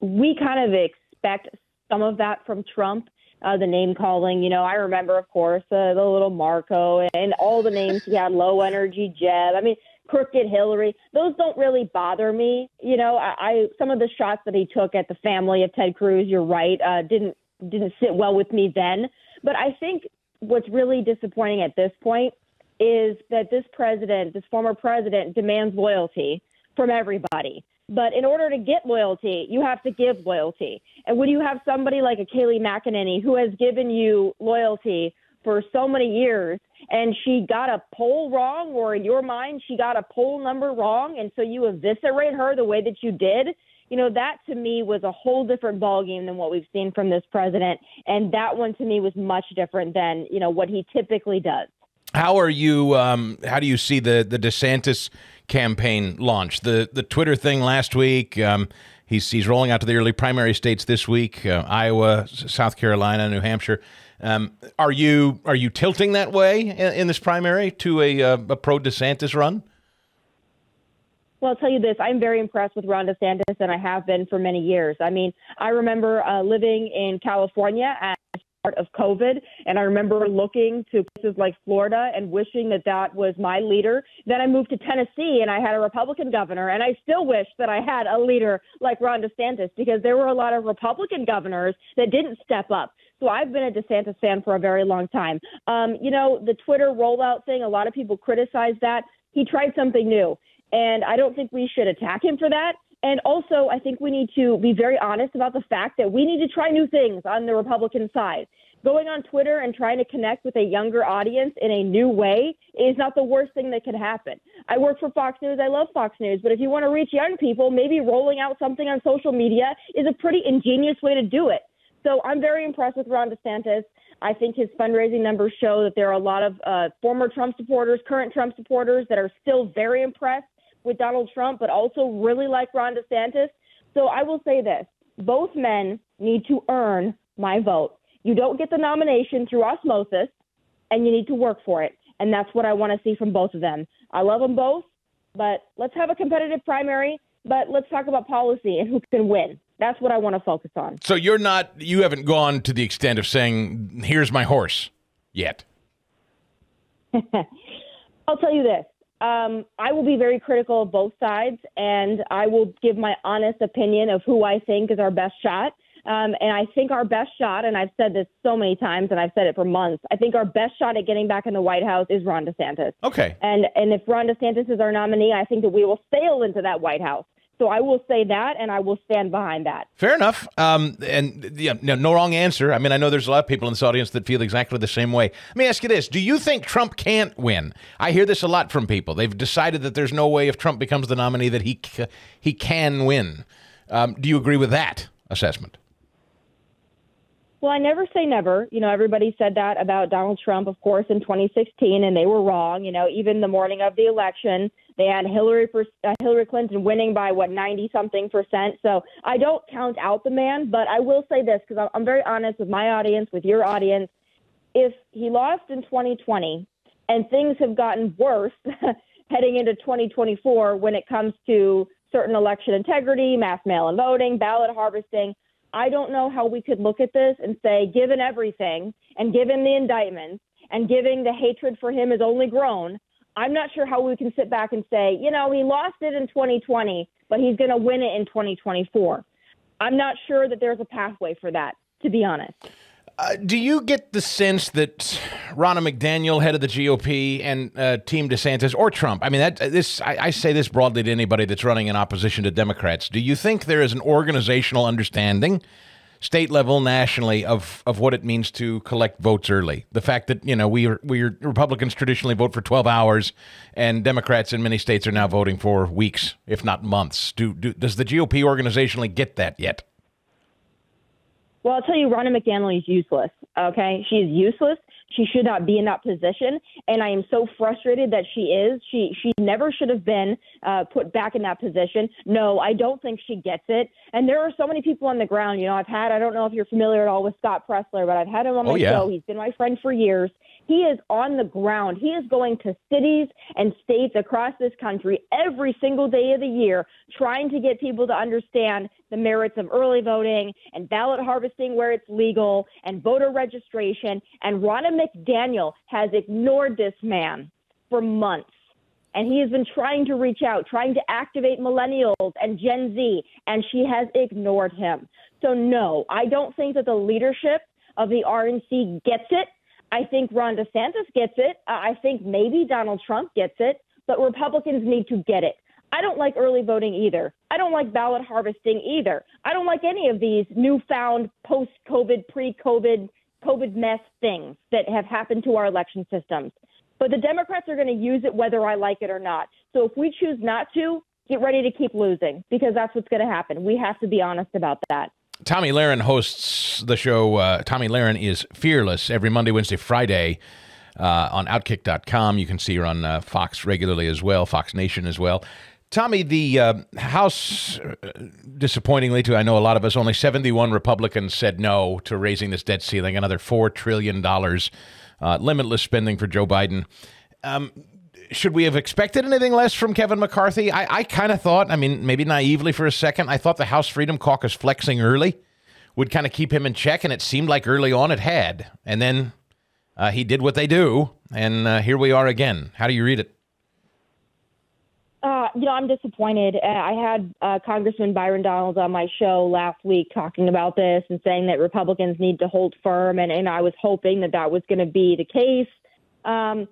we kind of expect some of that from Trump. Uh, the name calling, you know, I remember, of course, uh, the little Marco and all the names he had, low energy Jeb. I mean, crooked Hillary. Those don't really bother me. You know, I, I some of the shots that he took at the family of Ted Cruz, you're right, uh, didn't didn't sit well with me then. But I think what's really disappointing at this point is that this president, this former president, demands loyalty from everybody. But in order to get loyalty, you have to give loyalty. And when you have somebody like a Kayleigh McEnany who has given you loyalty for so many years and she got a poll wrong or in your mind she got a poll number wrong and so you eviscerate her the way that you did you know that to me was a whole different ballgame than what we've seen from this president and that one to me was much different than you know what he typically does. How are you um, how do you see the the desantis campaign launch the the twitter thing last week um, he's he's rolling out to the early primary states this week uh, iowa south carolina new hampshire um, are you are you tilting that way in, in this primary to a, uh, a pro DeSantis run? Well, I'll tell you this: I'm very impressed with Ron DeSantis, and I have been for many years. I mean, I remember uh, living in California part of COVID, and I remember looking to places like Florida and wishing that that was my leader. Then I moved to Tennessee, and I had a Republican governor, and I still wish that I had a leader like Ron DeSantis because there were a lot of Republican governors that didn't step up. So I've been a DeSantis fan for a very long time. Um, you know, the Twitter rollout thing, a lot of people criticize that. He tried something new, and I don't think we should attack him for that. And also, I think we need to be very honest about the fact that we need to try new things on the Republican side. Going on Twitter and trying to connect with a younger audience in a new way is not the worst thing that could happen. I work for Fox News. I love Fox News. But if you want to reach young people, maybe rolling out something on social media is a pretty ingenious way to do it. So I'm very impressed with Ron DeSantis. I think his fundraising numbers show that there are a lot of uh, former Trump supporters, current Trump supporters that are still very impressed with Donald Trump, but also really like Ron DeSantis. So I will say this both men need to earn my vote. You don't get the nomination through osmosis, and you need to work for it. And that's what I want to see from both of them. I love them both, but let's have a competitive primary, but let's talk about policy and who can win. That's what I want to focus on. So you're not, you haven't gone to the extent of saying, here's my horse yet. I'll tell you this. Um, I will be very critical of both sides, and I will give my honest opinion of who I think is our best shot. Um, and I think our best shot, and I've said this so many times, and I've said it for months. I think our best shot at getting back in the White House is Ron DeSantis. Okay. And and if Ron DeSantis is our nominee, I think that we will sail into that White House. So I will say that, and I will stand behind that. Fair enough. Um, and yeah, no, wrong answer. I mean, I know there's a lot of people in this audience that feel exactly the same way. Let me ask you this: Do you think Trump can't win? I hear this a lot from people. They've decided that there's no way if Trump becomes the nominee that he he can win. Um, do you agree with that assessment? Well, I never say never. You know, everybody said that about Donald Trump, of course, in 2016, and they were wrong. You know, even the morning of the election, they had Hillary uh, Hillary Clinton winning by what 90 something percent. So I don't count out the man, but I will say this because I'm very honest with my audience, with your audience. If he lost in 2020 and things have gotten worse heading into 2024 when it comes to certain election integrity, mass mail in voting, ballot harvesting. I don't know how we could look at this and say, given everything and given the indictments and given the hatred for him has only grown, I'm not sure how we can sit back and say, you know, he lost it in 2020, but he's going to win it in 2024. I'm not sure that there's a pathway for that, to be honest. Uh, do you get the sense that Ronna McDaniel, head of the GOP, and uh, Team DeSantis or Trump? I mean, that this I, I, say this broadly to anybody that's running in opposition to Democrats. Do you think there is an organizational understanding, state level, nationally, of of what it means to collect votes early? The fact that you know we we Republicans traditionally vote for twelve hours, and Democrats in many states are now voting for weeks, if not months. Do, do does the GOP organizationally get that yet? Well, I'll tell you, Ronna McDaniel is useless. Okay, she is useless. She should not be in that position, and I am so frustrated that she is. She she never should have been uh, put back in that position. No, I don't think she gets it. And there are so many people on the ground. You know, I've had. I don't know if you're familiar at all with Scott Presler, but I've had him on my oh, yeah. show. He's been my friend for years. He is on the ground. He is going to cities and states across this country every single day of the year, trying to get people to understand the merits of early voting and ballot harvesting where it's legal and voter registration. And Ronna McDaniel has ignored this man for months. And he has been trying to reach out, trying to activate millennials and Gen Z, and she has ignored him. So, no, I don't think that the leadership of the RNC gets it I think Ron DeSantis gets it. Uh, I think maybe Donald Trump gets it, but Republicans need to get it. I don't like early voting either. I don't like ballot harvesting either. I don't like any of these newfound post COVID, pre COVID, COVID mess things that have happened to our election systems. But the Democrats are going to use it whether I like it or not. So if we choose not to, get ready to keep losing because that's what's going to happen. We have to be honest about that. Tomi Lahren hosts the show. Uh, Tomi Lahren is fearless every Monday, Wednesday, Friday uh, on Outkick.com. You can see her on uh, Fox regularly as well, Fox Nation as well. Tomi, the uh, House, uh, disappointingly to I know a lot of us, only 71 Republicans said no to raising this debt ceiling, another $4 trillion, uh, limitless spending for Joe Biden. Um, should we have expected anything less from Kevin McCarthy? I, I kind of thought, I mean, maybe naively for a second, I thought the House Freedom Caucus flexing early would kind of keep him in check, and it seemed like early on it had. And then uh, he did what they do, and uh, here we are again. How do you read it? Uh, you know, I'm disappointed. Uh, I had uh, Congressman Byron Donalds on my show last week talking about this and saying that Republicans need to hold firm, and, and I was hoping that that was going to be the case. Um,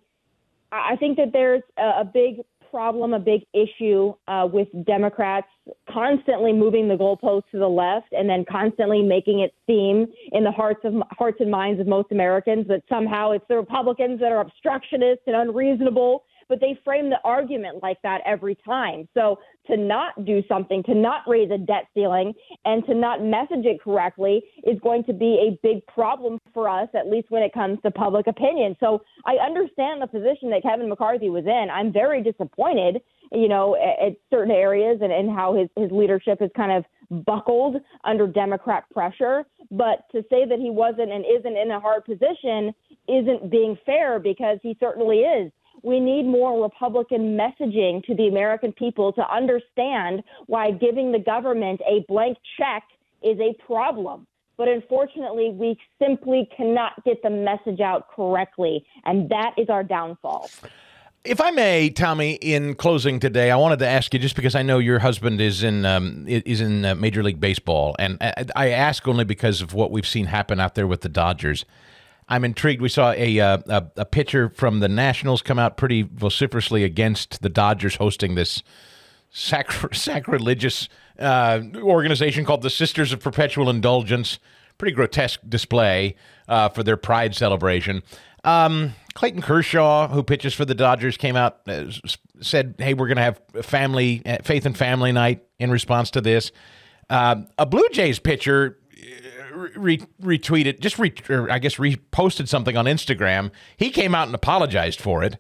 I think that there's a, big problem, a big issue uh, with Democrats constantly moving the goalposts to the left and then constantly making it seem in the hearts of hearts and minds of most Americans that somehow it's the Republicans that are obstructionist and unreasonable but they frame the argument like that every time. So to not do something, to not raise a debt ceiling, and to not message it correctly is going to be a big problem for us, at least when it comes to public opinion. So I understand the position that Kevin McCarthy was in. I'm very disappointed, you know, at, certain areas and, and how his, his leadership has kind of buckled under Democrat pressure. But to say that he wasn't and isn't in a hard position isn't being fair because he certainly is we need more Republican messaging to the American people to understand why giving the government a blank check is a problem. But unfortunately, we simply cannot get the message out correctly, and that is our downfall. If I may, Tomi, in closing today, I wanted to ask you just because I know your husband is in um, is in uh, Major League Baseball, and I, I ask only because of what we've seen happen out there with the Dodgers. I'm intrigued. We saw a, uh, a a pitcher from the Nationals come out pretty vociferously against the Dodgers hosting this sacri- sacrilegious uh, organization called the Sisters of Perpetual Indulgence. Pretty grotesque display uh, for their Pride celebration. Um, Clayton Kershaw, who pitches for the Dodgers, came out uh, said, "Hey, we're going to have family uh, faith and family night in response to this." Uh, a Blue Jays pitcher re- retweeted, just re- I guess reposted something on Instagram. He came out and apologized for it.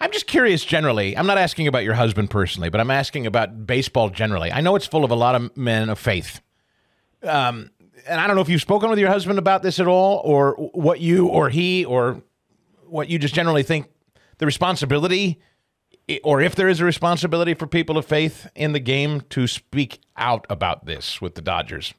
I'm just curious generally. I'm not asking about your husband personally, but I'm asking about baseball generally. I know it's full of a lot of men of faith. Um, and I don't know if you've spoken with your husband about this at all, or what you or he or what you just generally think the responsibility, or if there is a responsibility for people of faith in the game to speak out about this with the Dodgers.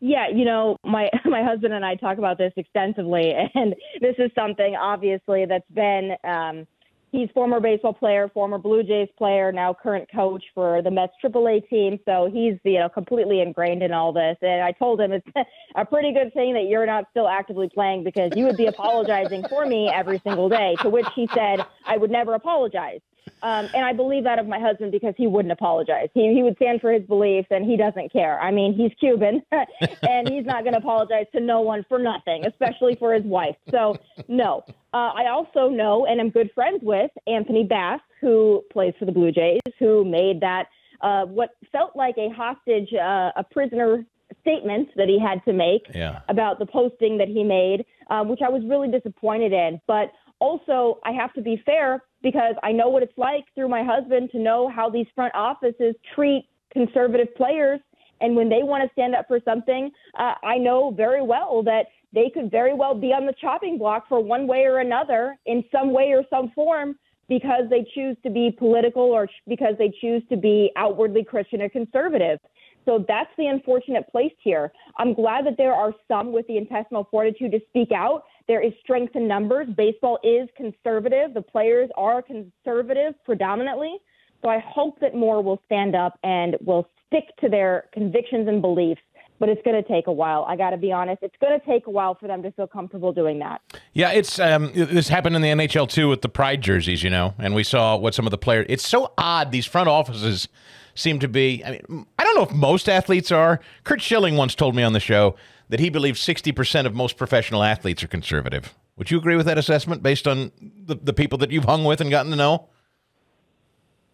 Yeah, you know, my my husband and I talk about this extensively, and this is something obviously that's been um, he's former baseball player, former Blue Jays player, now current coach for the Mets AAA team. So he's you know completely ingrained in all this. And I told him it's a pretty good thing that you're not still actively playing because you would be apologizing for me every single day. To which he said, I would never apologize. Um, and I believe that of my husband because he wouldn't apologize. He he would stand for his beliefs and he doesn't care. I mean, he's Cuban and he's not going to apologize to no one for nothing, especially for his wife. So no. Uh, I also know and am good friends with Anthony Bass, who plays for the Blue Jays, who made that uh, what felt like a hostage, uh, a prisoner statement that he had to make yeah. about the posting that he made, uh, which I was really disappointed in. But also, I have to be fair because I know what it's like through my husband to know how these front offices treat conservative players. And when they want to stand up for something, uh, I know very well that they could very well be on the chopping block for one way or another in some way or some form because they choose to be political or because they choose to be outwardly Christian or conservative. So that's the unfortunate place here. I'm glad that there are some with the intestinal fortitude to speak out. There is strength in numbers. Baseball is conservative. The players are conservative predominantly. So I hope that more will stand up and will stick to their convictions and beliefs but it's going to take a while. I got to be honest; it's going to take a while for them to feel comfortable doing that. Yeah, it's um, this happened in the NHL too with the Pride jerseys, you know, and we saw what some of the players. It's so odd these front offices seem to be. I mean, I don't know if most athletes are. Curt Schilling once told me on the show that he believes sixty percent of most professional athletes are conservative. Would you agree with that assessment based on the, the people that you've hung with and gotten to know?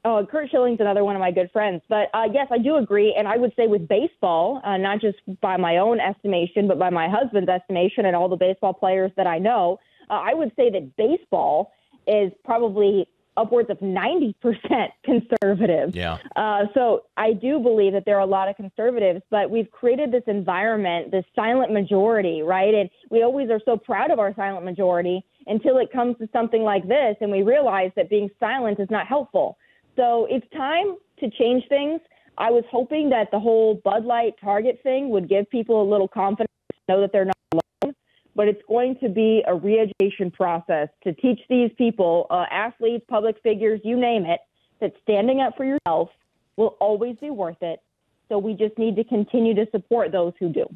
Oh, Curt Schilling's another one of my good friends. But uh, yes, I do agree. And I would say with baseball, uh, not just by my own estimation, but by my husband's estimation and all the baseball players that I know, uh, I would say that baseball is probably upwards of 90% conservative. Yeah. Uh, so I do believe that there are a lot of conservatives, but we've created this environment, this silent majority, right? And we always are so proud of our silent majority until it comes to something like this and we realize that being silent is not helpful. So it's time to change things. I was hoping that the whole Bud Light Target thing would give people a little confidence to know that they're not alone, but it's going to be a re-education process to teach these people, uh, athletes, public figures, you name it, that standing up for yourself will always be worth it. So we just need to continue to support those who do.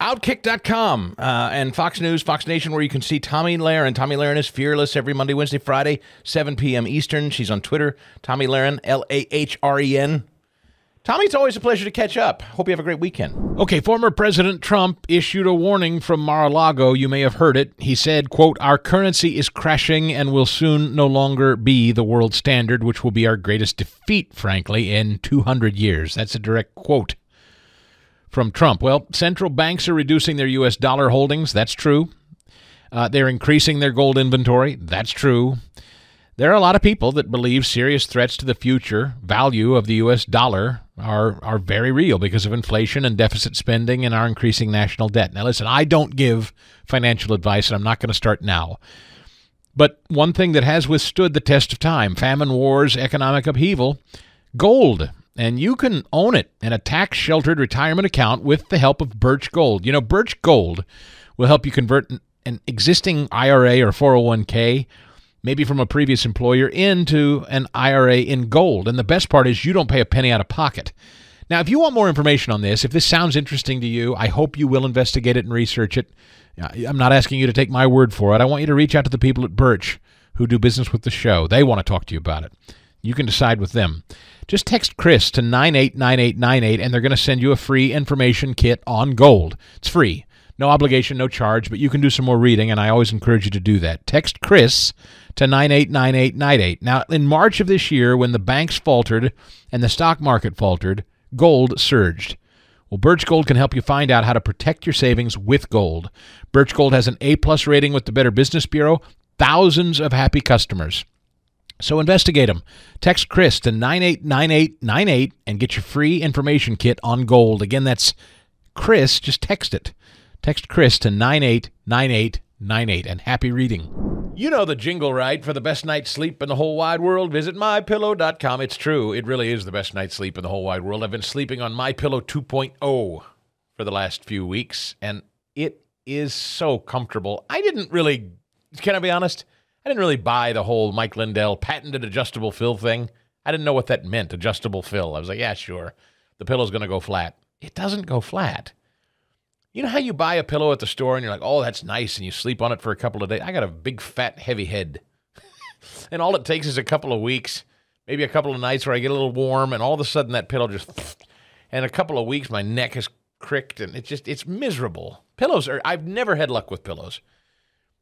Outkick.com uh, and Fox News, Fox Nation, where you can see Tomi Lahren. Tomi Lahren is fearless every Monday, Wednesday, Friday, 7 p.m. Eastern. She's on Twitter, Tomi Lahren, L A H R E N. Tomi, it's always a pleasure to catch up. Hope you have a great weekend. Okay, former President Trump issued a warning from Mar-a-Lago. You may have heard it. He said, quote, Our currency is crashing and will soon no longer be the world standard, which will be our greatest defeat, frankly, in 200 years. That's a direct quote from Trump. Well, central banks are reducing their U.S. dollar holdings. That's true. Uh, they're increasing their gold inventory. That's true. There are a lot of people that believe serious threats to the future value of the U.S. dollar are are very real because of inflation and deficit spending and our increasing national debt. Now, listen, I don't give financial advice, and I'm not going to start now. But one thing that has withstood the test of time famine, wars, economic upheaval gold and you can own it in a tax sheltered retirement account with the help of Birch Gold. You know, Birch Gold will help you convert an existing IRA or 401k maybe from a previous employer, into an IRA in gold. And the best part is you don't pay a penny out of pocket. Now, if you want more information on this, if this sounds interesting to you, I hope you will investigate it and research it. I'm not asking you to take my word for it. I want you to reach out to the people at Birch who do business with the show. They want to talk to you about it. You can decide with them. Just text Chris to 989898 and they're going to send you a free information kit on gold. It's free. No obligation, no charge, but you can do some more reading, and I always encourage you to do that. Text Chris to 989898. Now, in March of this year, when the banks faltered and the stock market faltered, gold surged. Well, Birch Gold can help you find out how to protect your savings with gold. Birch Gold has an A-plus rating with the Better Business Bureau, thousands of happy customers. So investigate them. Text Chris to 989898 and get your free information kit on gold. Again, that's Chris, just text it. Text Chris to 989898 and happy reading. You know the jingle, right? For the best night's sleep in the whole wide world, visit mypillow.com. It's true. It really is the best night's sleep in the whole wide world. I've been sleeping on MyPillow 2.0 for the last few weeks, and it is so comfortable. I didn't really, can I be honest? I didn't really buy the whole Mike Lindell patented adjustable fill thing. I didn't know what that meant, adjustable fill. I was like, yeah, sure. The pillow's going to go flat. It doesn't go flat. You know how you buy a pillow at the store and you're like, oh, that's nice, and you sleep on it for a couple of days? I got a big, fat, heavy head. and all it takes is a couple of weeks, maybe a couple of nights where I get a little warm, and all of a sudden that pillow just, and a couple of weeks my neck is cricked, and it's just, it's miserable. Pillows are, I've never had luck with pillows.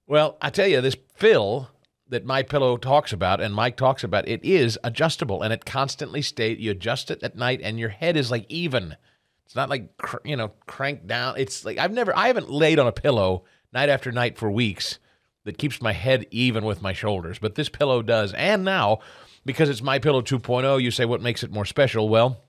Well, I tell you, this fill that my pillow talks about and Mike talks about, it is adjustable and it constantly stays. You adjust it at night, and your head is like even. It's not like cr- you know cranked down. It's like I've never I haven't laid on a pillow night after night for weeks that keeps my head even with my shoulders, but this pillow does. And now because it's my pillow 2.0, you say what makes it more special? Well,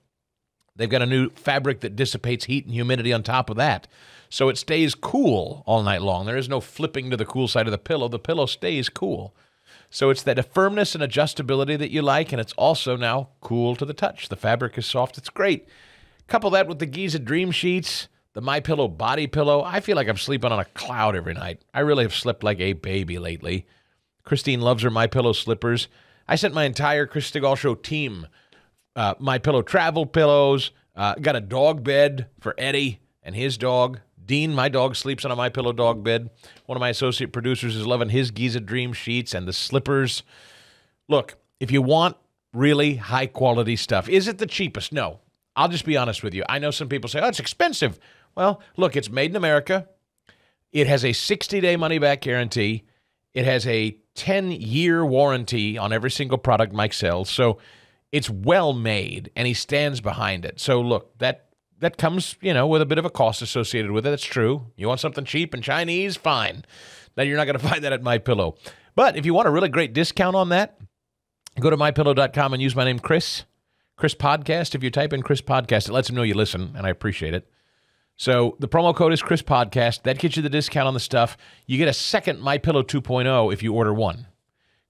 they've got a new fabric that dissipates heat and humidity on top of that. So it stays cool all night long. There is no flipping to the cool side of the pillow. The pillow stays cool. So it's that firmness and adjustability that you like, and it's also now cool to the touch. The fabric is soft. It's great. Couple that with the Giza Dream Sheets, the My Pillow body pillow. I feel like I'm sleeping on a cloud every night. I really have slept like a baby lately. Christine loves her My Pillow slippers. I sent my entire Chris Stigall Show team uh, My Pillow travel pillows. Uh, got a dog bed for Eddie and his dog. Dean, my dog, sleeps on a My Pillow dog bed. One of my associate producers is loving his Giza Dream sheets and the slippers. Look, if you want really high quality stuff, is it the cheapest? No. I'll just be honest with you. I know some people say, oh, it's expensive. Well, look, it's made in America. It has a 60 day money back guarantee. It has a 10 year warranty on every single product Mike sells. So it's well made and he stands behind it. So look, that that comes, you know, with a bit of a cost associated with it. That's true. You want something cheap and Chinese, fine. Now you're not going to find that at My Pillow. But if you want a really great discount on that, go to mypillow.com and use my name Chris. Chris Podcast. If you type in Chris Podcast, it lets them know you listen, and I appreciate it. So the promo code is Chris Podcast. That gets you the discount on the stuff. You get a second My Pillow 2.0 if you order one.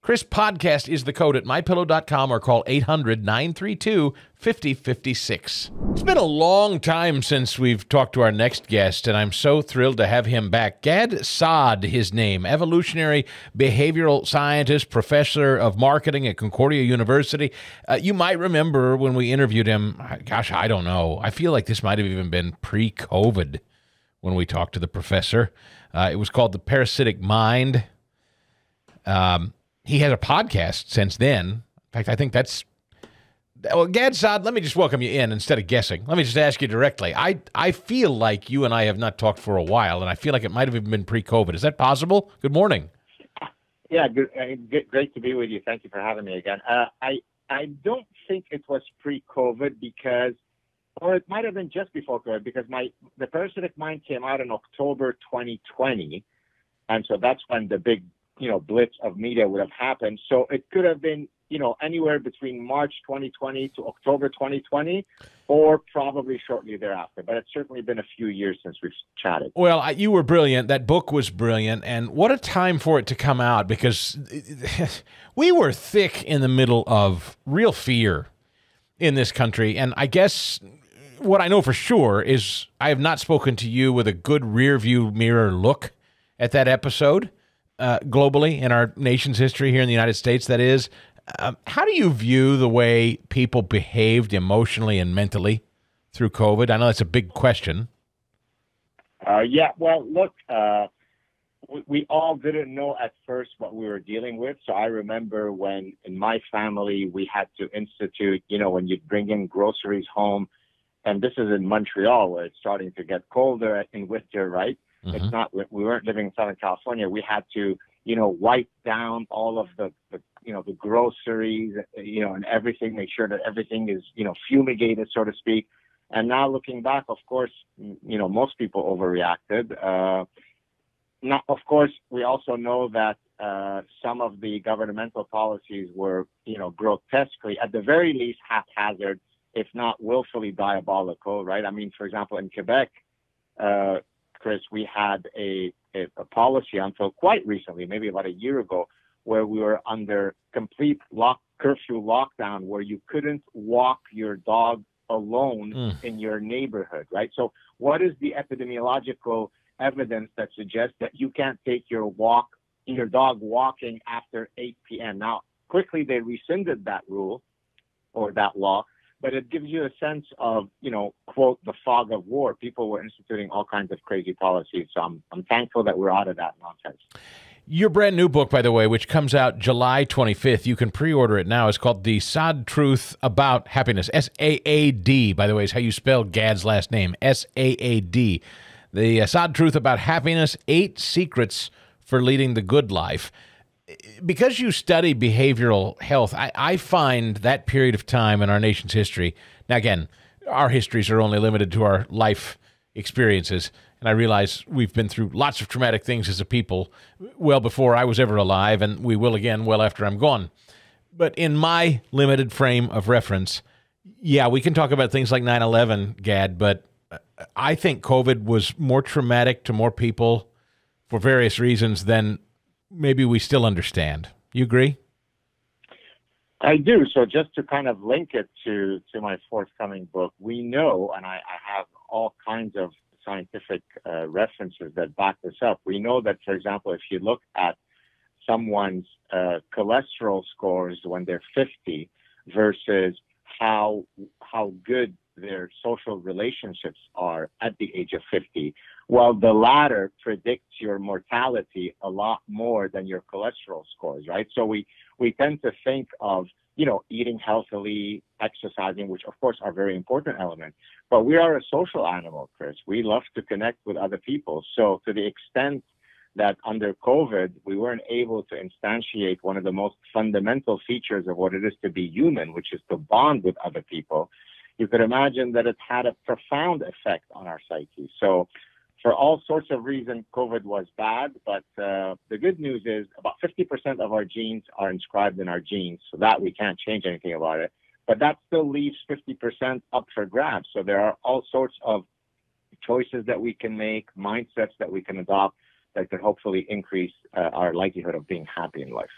Chris Podcast is the code at mypillow.com or call 800 932 5056. It's been a long time since we've talked to our next guest, and I'm so thrilled to have him back. Gad Saad, his name, evolutionary behavioral scientist, professor of marketing at Concordia University. Uh, you might remember when we interviewed him, gosh, I don't know. I feel like this might have even been pre COVID when we talked to the professor. Uh, it was called The Parasitic Mind. Um, he has a podcast since then. In fact, I think that's well, Gad Saad, let me just welcome you in instead of guessing. Let me just ask you directly. I I feel like you and I have not talked for a while, and I feel like it might have even been pre-COVID. Is that possible? Good morning. Yeah, good, uh, great to be with you. Thank you for having me again. Uh, I I don't think it was pre-COVID because, or it might have been just before COVID because my the Parasitic Mind came out in October 2020, and so that's when the big you know, blitz of media would have happened. So it could have been, you know, anywhere between March 2020 to October 2020, or probably shortly thereafter. But it's certainly been a few years since we've chatted. Well, you were brilliant. That book was brilliant. And what a time for it to come out because we were thick in the middle of real fear in this country. And I guess what I know for sure is I have not spoken to you with a good rear view mirror look at that episode uh, globally in our nation's history here in the United States. That is, um, how do you view the way people behaved emotionally and mentally through COVID? I know that's a big question. Uh, yeah, well, look, uh, we, we all didn't know at first what we were dealing with. So I remember when in my family we had to institute, you know, when you'd bring in groceries home, and this is in Montreal where it's starting to get colder in winter, right? Mm-hmm. It's not, we weren't living in Southern California. We had to, you know, wipe down all of the, the you know, the groceries, you know, and everything, make sure that everything is, you know, fumigated, so to speak. And now looking back, of course, you know, most people overreacted. Uh, now, of course, we also know that uh, some of the governmental policies were, you know, grotesquely, at the very least, haphazard, if not willfully diabolical, right? I mean, for example, in Quebec, uh, Chris, we had a, a, a policy until quite recently, maybe about a year ago, where we were under complete lock curfew lockdown, where you couldn't walk your dog alone mm. in your neighborhood, right? So, what is the epidemiological evidence that suggests that you can't take your walk, your dog walking after 8 p.m. Now, quickly they rescinded that rule or that law, but it gives you a sense of, you know, quote, the fog of war. People were instituting all kinds of crazy policies. So I'm, I'm thankful that we're out of that nonsense. Your brand new book, by the way, which comes out July 25th, you can pre order it now. It's called The Saad Truth About Happiness. S A A D, by the way, is how you spell Gad's last name. S A A D. The uh, Saad Truth About Happiness Eight Secrets for Leading the Good Life. Because you study behavioral health, I, I find that period of time in our nation's history. Now, again, our histories are only limited to our life experiences. And I realize we've been through lots of traumatic things as a people well before I was ever alive, and we will again well after I'm gone. But in my limited frame of reference, yeah, we can talk about things like 9 11, Gad, but I think COVID was more traumatic to more people for various reasons than maybe we still understand. You agree? I do. So just to kind of link it to to my forthcoming book, we know, and I, I have all kinds of scientific uh, references that back this up. We know that, for example, if you look at someone's uh, cholesterol scores when they're 50 versus how how good their social relationships are at the age of 50, while the latter predicts your mortality a lot more than your cholesterol scores, right? So we, we tend to think of, you know, eating healthily, exercising, which of course are very important elements, but we are a social animal, Chris. We love to connect with other people. So to the extent that under COVID, we weren't able to instantiate one of the most fundamental features of what it is to be human, which is to bond with other people you could imagine that it had a profound effect on our psyche. So, for all sorts of reasons, COVID was bad, but uh, the good news is about 50% of our genes are inscribed in our genes, so that we can't change anything about it. But that still leaves 50% up for grabs. So there are all sorts of choices that we can make, mindsets that we can adopt that could hopefully increase uh, our likelihood of being happy in life.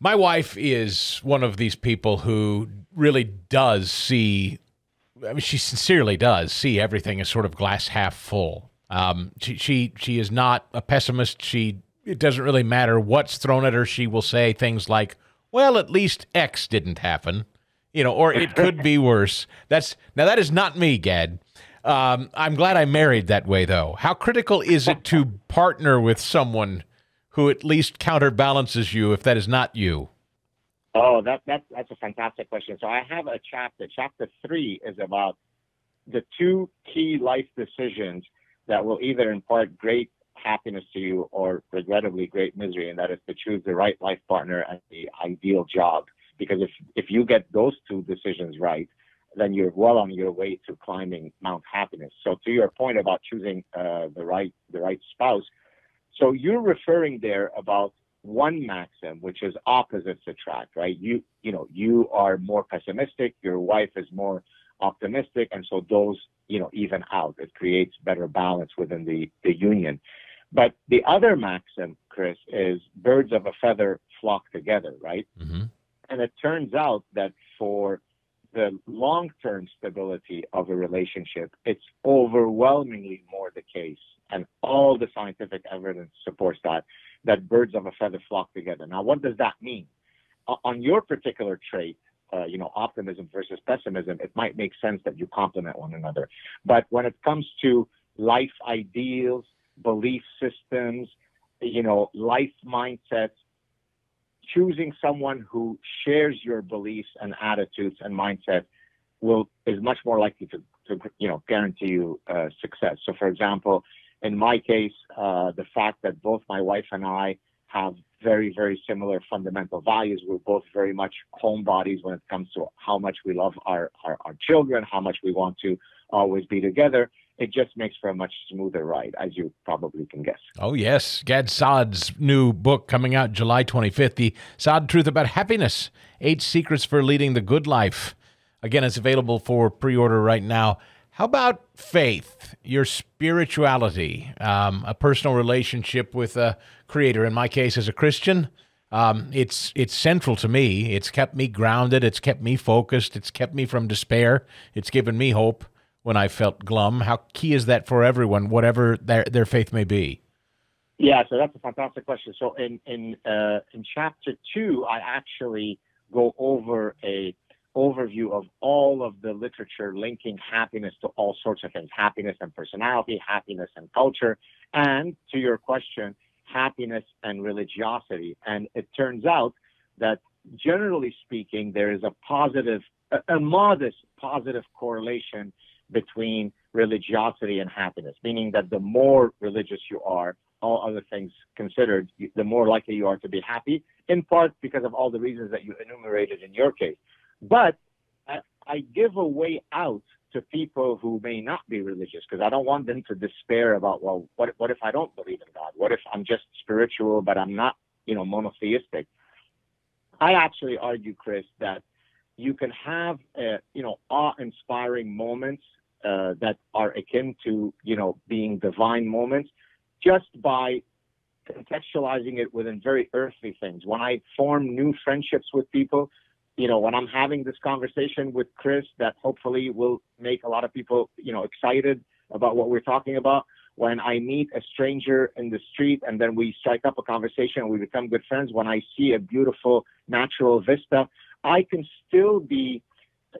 My wife is one of these people who really does see I mean, she sincerely does see everything as sort of glass half full. Um, she, she she is not a pessimist. She it doesn't really matter what's thrown at her. She will say things like, "Well, at least X didn't happen," you know, or it could be worse. That's now that is not me, Gad. Um, I'm glad I married that way, though. How critical is it to partner with someone who at least counterbalances you if that is not you? Oh, that, that, that's a fantastic question. So I have a chapter. Chapter three is about the two key life decisions that will either impart great happiness to you or regrettably great misery, and that is to choose the right life partner and the ideal job. Because if, if you get those two decisions right, then you're well on your way to climbing Mount Happiness. So to your point about choosing uh, the right the right spouse, so you're referring there about one maxim, which is opposites attract, right? You, you know, you are more pessimistic, your wife is more optimistic, and so those, you know, even out. It creates better balance within the, the union. But the other maxim, Chris, is birds of a feather flock together, right? Mm-hmm. And it turns out that for the long term stability of a relationship, it's overwhelmingly more the case. And all the scientific evidence supports that that birds of a feather flock together. Now, what does that mean? on your particular trait, uh, you know, optimism versus pessimism, it might make sense that you complement one another. But when it comes to life ideals, belief systems, you know, life mindsets, choosing someone who shares your beliefs and attitudes and mindset will is much more likely to, to you know guarantee you uh, success. So, for example, in my case, uh, the fact that both my wife and I have very, very similar fundamental values. We're both very much homebodies when it comes to how much we love our, our, our children, how much we want to always be together. It just makes for a much smoother ride, as you probably can guess. Oh, yes. Gad Saad's new book coming out July 25th The Saad Truth About Happiness Eight Secrets for Leading the Good Life. Again, it's available for pre order right now. How about faith, your spirituality, um, a personal relationship with a creator? In my case, as a Christian, um, it's it's central to me. It's kept me grounded. It's kept me focused. It's kept me from despair. It's given me hope when I felt glum. How key is that for everyone, whatever their their faith may be? Yeah, so that's a fantastic question. So in in uh, in chapter two, I actually go over a overview of all of the literature linking happiness to all sorts of things happiness and personality, happiness and culture, and to your question, happiness and religiosity. And it turns out that generally speaking, there is a positive, a, a modest positive correlation between religiosity and happiness, meaning that the more religious you are, all other things considered, the more likely you are to be happy, in part because of all the reasons that you enumerated in your case. But I, give a way out to people who may not be religious because I don't want them to despair about, well, what, what if I don't believe in God? What if I'm just spiritual, but I'm not, you know, monotheistic? I actually argue, Chris, that you can have, uh, you know, awe-inspiring moments uh, that are akin to, you know, being divine moments just by contextualizing it within very earthly things. When I form new friendships with people, you know, when I'm having this conversation with Chris, that hopefully will make a lot of people, you know, excited about what we're talking about. When I meet a stranger in the street and then we strike up a conversation and we become good friends, when I see a beautiful natural vista, I can still be,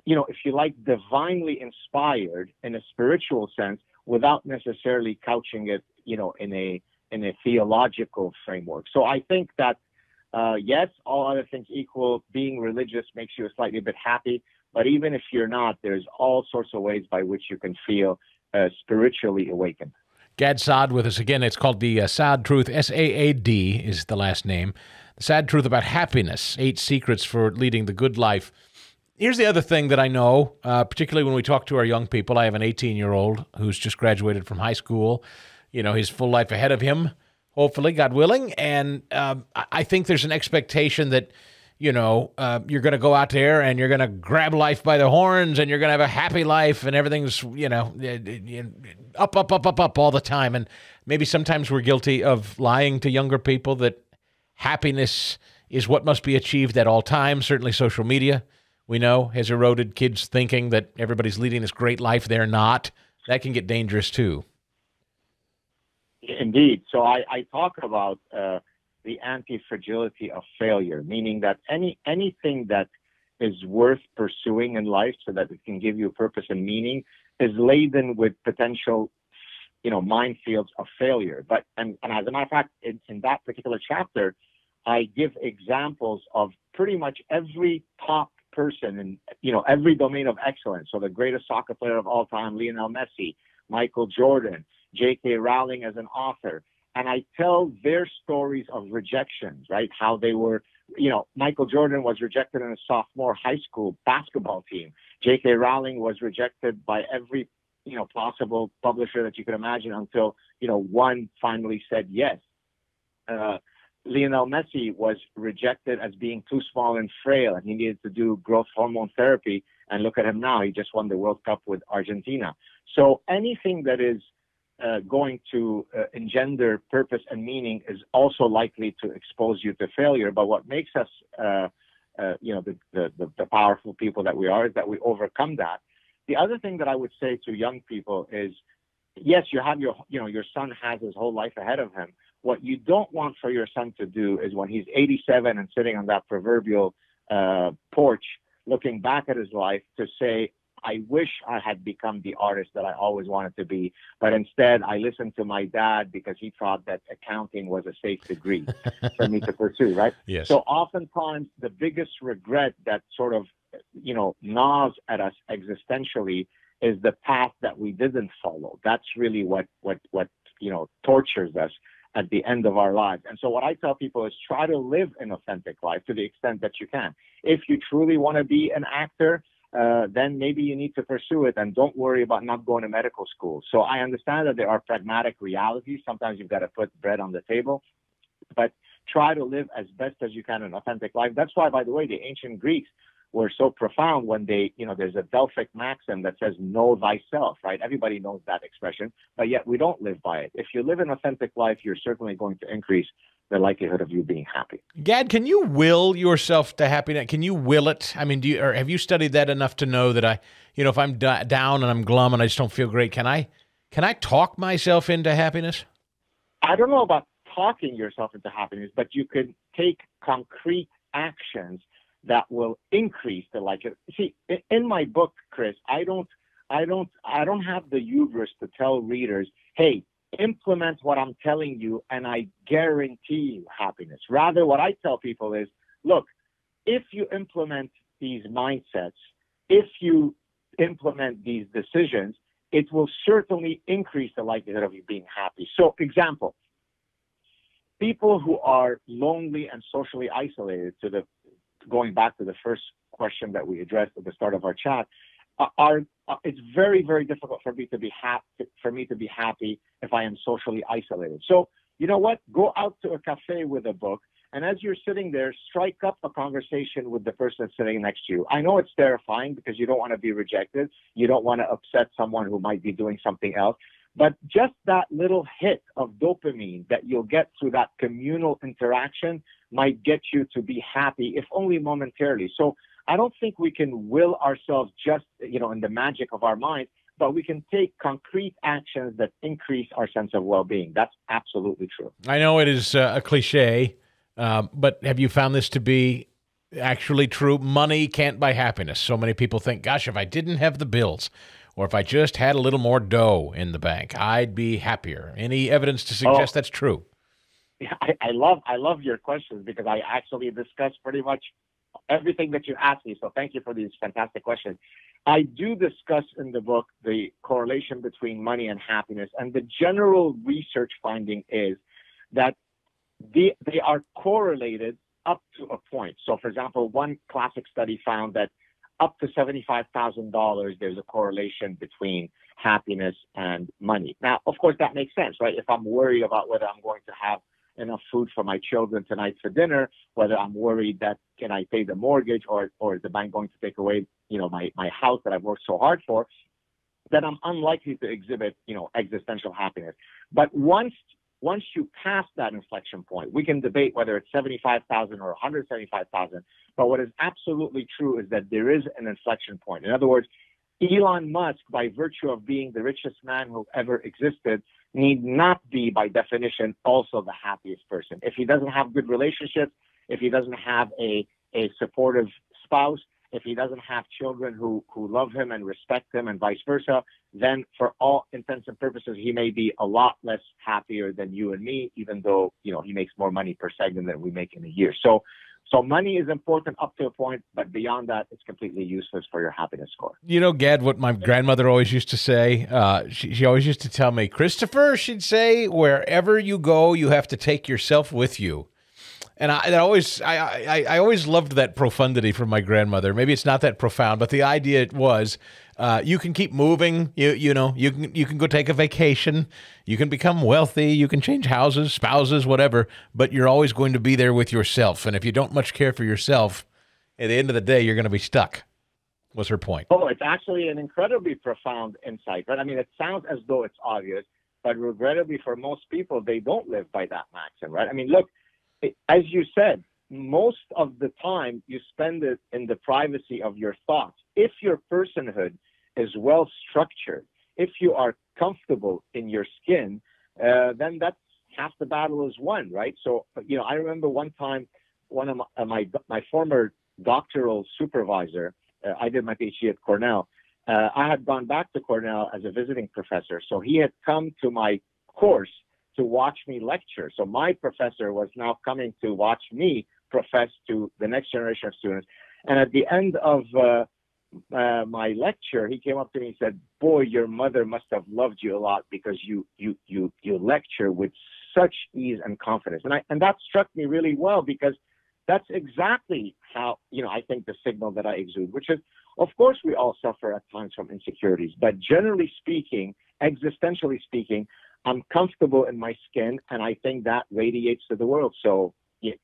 you know, if you like, divinely inspired in a spiritual sense without necessarily couching it, you know, in a in a theological framework. So I think that uh, yes, all other things equal, being religious makes you a slightly bit happy. But even if you're not, there's all sorts of ways by which you can feel uh, spiritually awakened. Gad Saad with us again. It's called the uh, Truth. S A A D is the last name. The Saad Truth about Happiness Eight Secrets for Leading the Good Life. Here's the other thing that I know, uh, particularly when we talk to our young people. I have an 18 year old who's just graduated from high school. You know, his full life ahead of him hopefully, God willing. And um, I think there's an expectation that, you know, uh, you're going to go out there and you're going to grab life by the horns and you're going to have a happy life and everything's, you know, up, up, up, up, up all the time. And maybe sometimes we're guilty of lying to younger people that happiness is what must be achieved at all times. Certainly, social media, we know, has eroded kids thinking that everybody's leading this great life. They're not. That can get dangerous too. Indeed. So I, I talk about uh, the anti-fragility of failure, meaning that any anything that is worth pursuing in life so that it can give you purpose and meaning is laden with potential, you know, minefields of failure. But and, and as a matter of fact, in, in that particular chapter, I give examples of pretty much every top person in you know every domain of excellence. So the greatest soccer player of all time, Lionel Messi, Michael Jordan, J.K. Rowling as an author. And I tell their stories of rejections, right? How they were, you know, Michael Jordan was rejected in a sophomore high school basketball team. J.K. Rowling was rejected by every, you know, possible publisher that you could imagine until, you know, one finally said yes. Uh, Lionel Messi was rejected as being too small and frail, and he needed to do growth hormone therapy. And look at him now; he just won the World Cup with Argentina. So anything that is uh, going to uh, engender purpose and meaning is also likely to expose you to failure. But what makes us, uh, uh you know, the, the, the, powerful people that we are is that we overcome that. The other thing that I would say to young people is, yes, you have your, you know, your son has his whole life ahead of him, What you don't want for your son to do is when he's 87 and sitting on that proverbial uh, porch, looking back at his life, to say, I wish I had become the artist that I always wanted to be, but instead I listened to my dad because he thought that accounting was a safe degree for me to pursue, right? Yes. So oftentimes the biggest regret that sort of, you know, gnaws at us existentially is the path that we didn't follow. That's really what, what, what, you know, tortures us at the end of our lives. And so what I tell people is try to live an authentic life to the extent that you can. If you truly want to be an actor, uh, then maybe you need to pursue it and don't worry about not going to medical school. So I understand that there are pragmatic realities. Sometimes you've got to put bread on the table, but try to live as best as you can an authentic life. That's why, by the way, the ancient Greeks were so profound when they, you know, there's a Delphic maxim that says, know thyself, right? Everybody knows that expression, but yet we don't live by it. If you live an authentic life, you're certainly going to increase the likelihood of you being happy. Gad, can you will yourself to happiness? Can you will it? I mean, do you or have you studied that enough to know that I, you know, if I'm d- down and I'm glum and I just don't feel great, can I, can I talk myself into happiness? I don't know about talking yourself into happiness, but you can take concrete actions that will increase the likelihood. See, in my book, Chris, I don't, I don't, I don't have the hubris to tell readers, hey, implement what I'm telling you, and I guarantee you happiness. Rather, what I tell people is, look, if you implement these mindsets, if you implement these decisions, it will certainly increase the likelihood of you being happy. So, example, people who are lonely and socially isolated to the going back to the first question that we addressed at the start of our chat, uh, are uh, it's very very difficult for me to be happy for me to be happy if I am socially isolated. So you know what? Go out to a cafe with a book, and as you're sitting there, strike up a conversation with the person sitting next to you. I know it's terrifying because you don't want to be rejected. You don't want to upset someone who might be doing something else. But just that little hit of dopamine that you'll get through that communal interaction might get you to be happy, if only momentarily. So I don't think we can will ourselves just, you know, in the magic of our mind, but we can take concrete actions that increase our sense of well-being. That's absolutely true. I know it is uh, a cliche, um, but have you found this to be actually true? Money can't buy happiness. So many people think, gosh, if I didn't have the bills, or if I just had a little more dough in the bank, I'd be happier. Any evidence to suggest oh, that's true? Yeah, I, I love I love your questions because I actually discuss pretty much everything that you asked me. So thank you for these fantastic questions. I do discuss in the book the correlation between money and happiness, and the general research finding is that they, they are correlated up to a point. So, for example, one classic study found that up to $75,000, there's a correlation between happiness and money. Now, of course, that makes sense, right? If I'm worried about whether I'm going to have enough food for my children tonight for dinner, whether I'm worried that can I pay the mortgage or, or is the bank going to take away, you know, my, my house that I've worked so hard for, then I'm unlikely to exhibit, you know, existential happiness. But once once you pass that inflection point, we can debate whether it's 75,000 or 175,000. But what is absolutely true is that there is an inflection point. In other words, Elon Musk, by virtue of being the richest man who ever existed, need not be, by definition, also the happiest person. If he doesn't have good relationships, if he doesn't have a, a supportive spouse, if he doesn't have children who, who love him and respect him and vice versa, then for all intents and purposes, he may be a lot less happier than you and me, even though, you know, he makes more money per segment than we make in a year. So, so money is important up to a point, but beyond that, it's completely useless for your happiness score. You know, Gad, what my grandmother always used to say, uh, she, she always used to tell me, Christopher, she'd say, wherever you go, you have to take yourself with you. And I, always, I, I, I, always loved that profundity from my grandmother. Maybe it's not that profound, but the idea it was, uh, you can keep moving. You, you know, you can, you can go take a vacation. You can become wealthy. You can change houses, spouses, whatever. But you're always going to be there with yourself. And if you don't much care for yourself, at the end of the day, you're going to be stuck. Was her point? Oh, it's actually an incredibly profound insight, right? I mean, it sounds as though it's obvious, but regrettably for most people, they don't live by that maxim, right? I mean, look as you said, most of the time you spend it in the privacy of your thoughts. If your personhood is well structured, if you are comfortable in your skin, uh, then that's half the battle is won, right? So, you know, I remember one time, one of my uh, my, my former doctoral supervisor, uh, I did my PhD at Cornell. Uh, I had gone back to Cornell as a visiting professor, so he had come to my course to watch me lecture. So my professor was now coming to watch me profess to the next generation of students. And at the end of uh, uh, my lecture, he came up to me and said, "Boy, your mother must have loved you a lot because you you you you lecture with such ease and confidence." And I and that struck me really well because that's exactly how you know I think the signal that I exude, which is, of course, we all suffer at times from insecurities, but generally speaking, existentially speaking, I'm comfortable in my skin, and I think that radiates to the world. So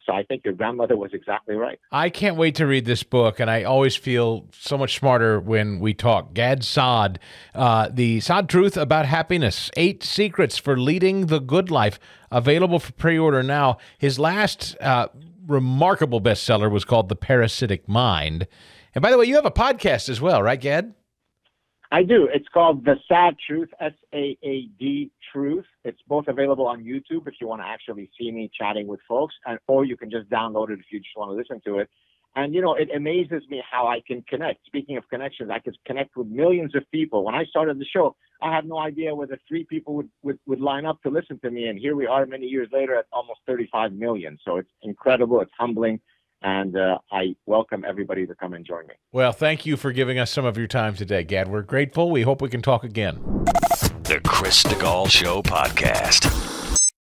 so I think your grandmother was exactly right. I can't wait to read this book, and I always feel so much smarter when we talk. Gad Saad, uh, The Saad Truth About Happiness Eight Secrets for Leading the Good Life, available for pre order now. His last uh, remarkable bestseller was called The Parasitic Mind. And by the way, you have a podcast as well, right, Gad? I do. It's called The Saad Truth, S A A D Truth. It's both available on YouTube if you want to actually see me chatting with folks, and or you can just download it if you just want to listen to it. And you know, it amazes me how I can connect. Speaking of connections, I can connect with millions of people. When I started the show, I had no idea whether three people would, would, would line up to listen to me, and here we are many years later at almost 35 million. So it's incredible. It's humbling and uh, I welcome everybody to come and join me. Well, thank you for giving us some of your time today, Gad. We're grateful. We hope we can talk again. The Chris Stigall Show podcast.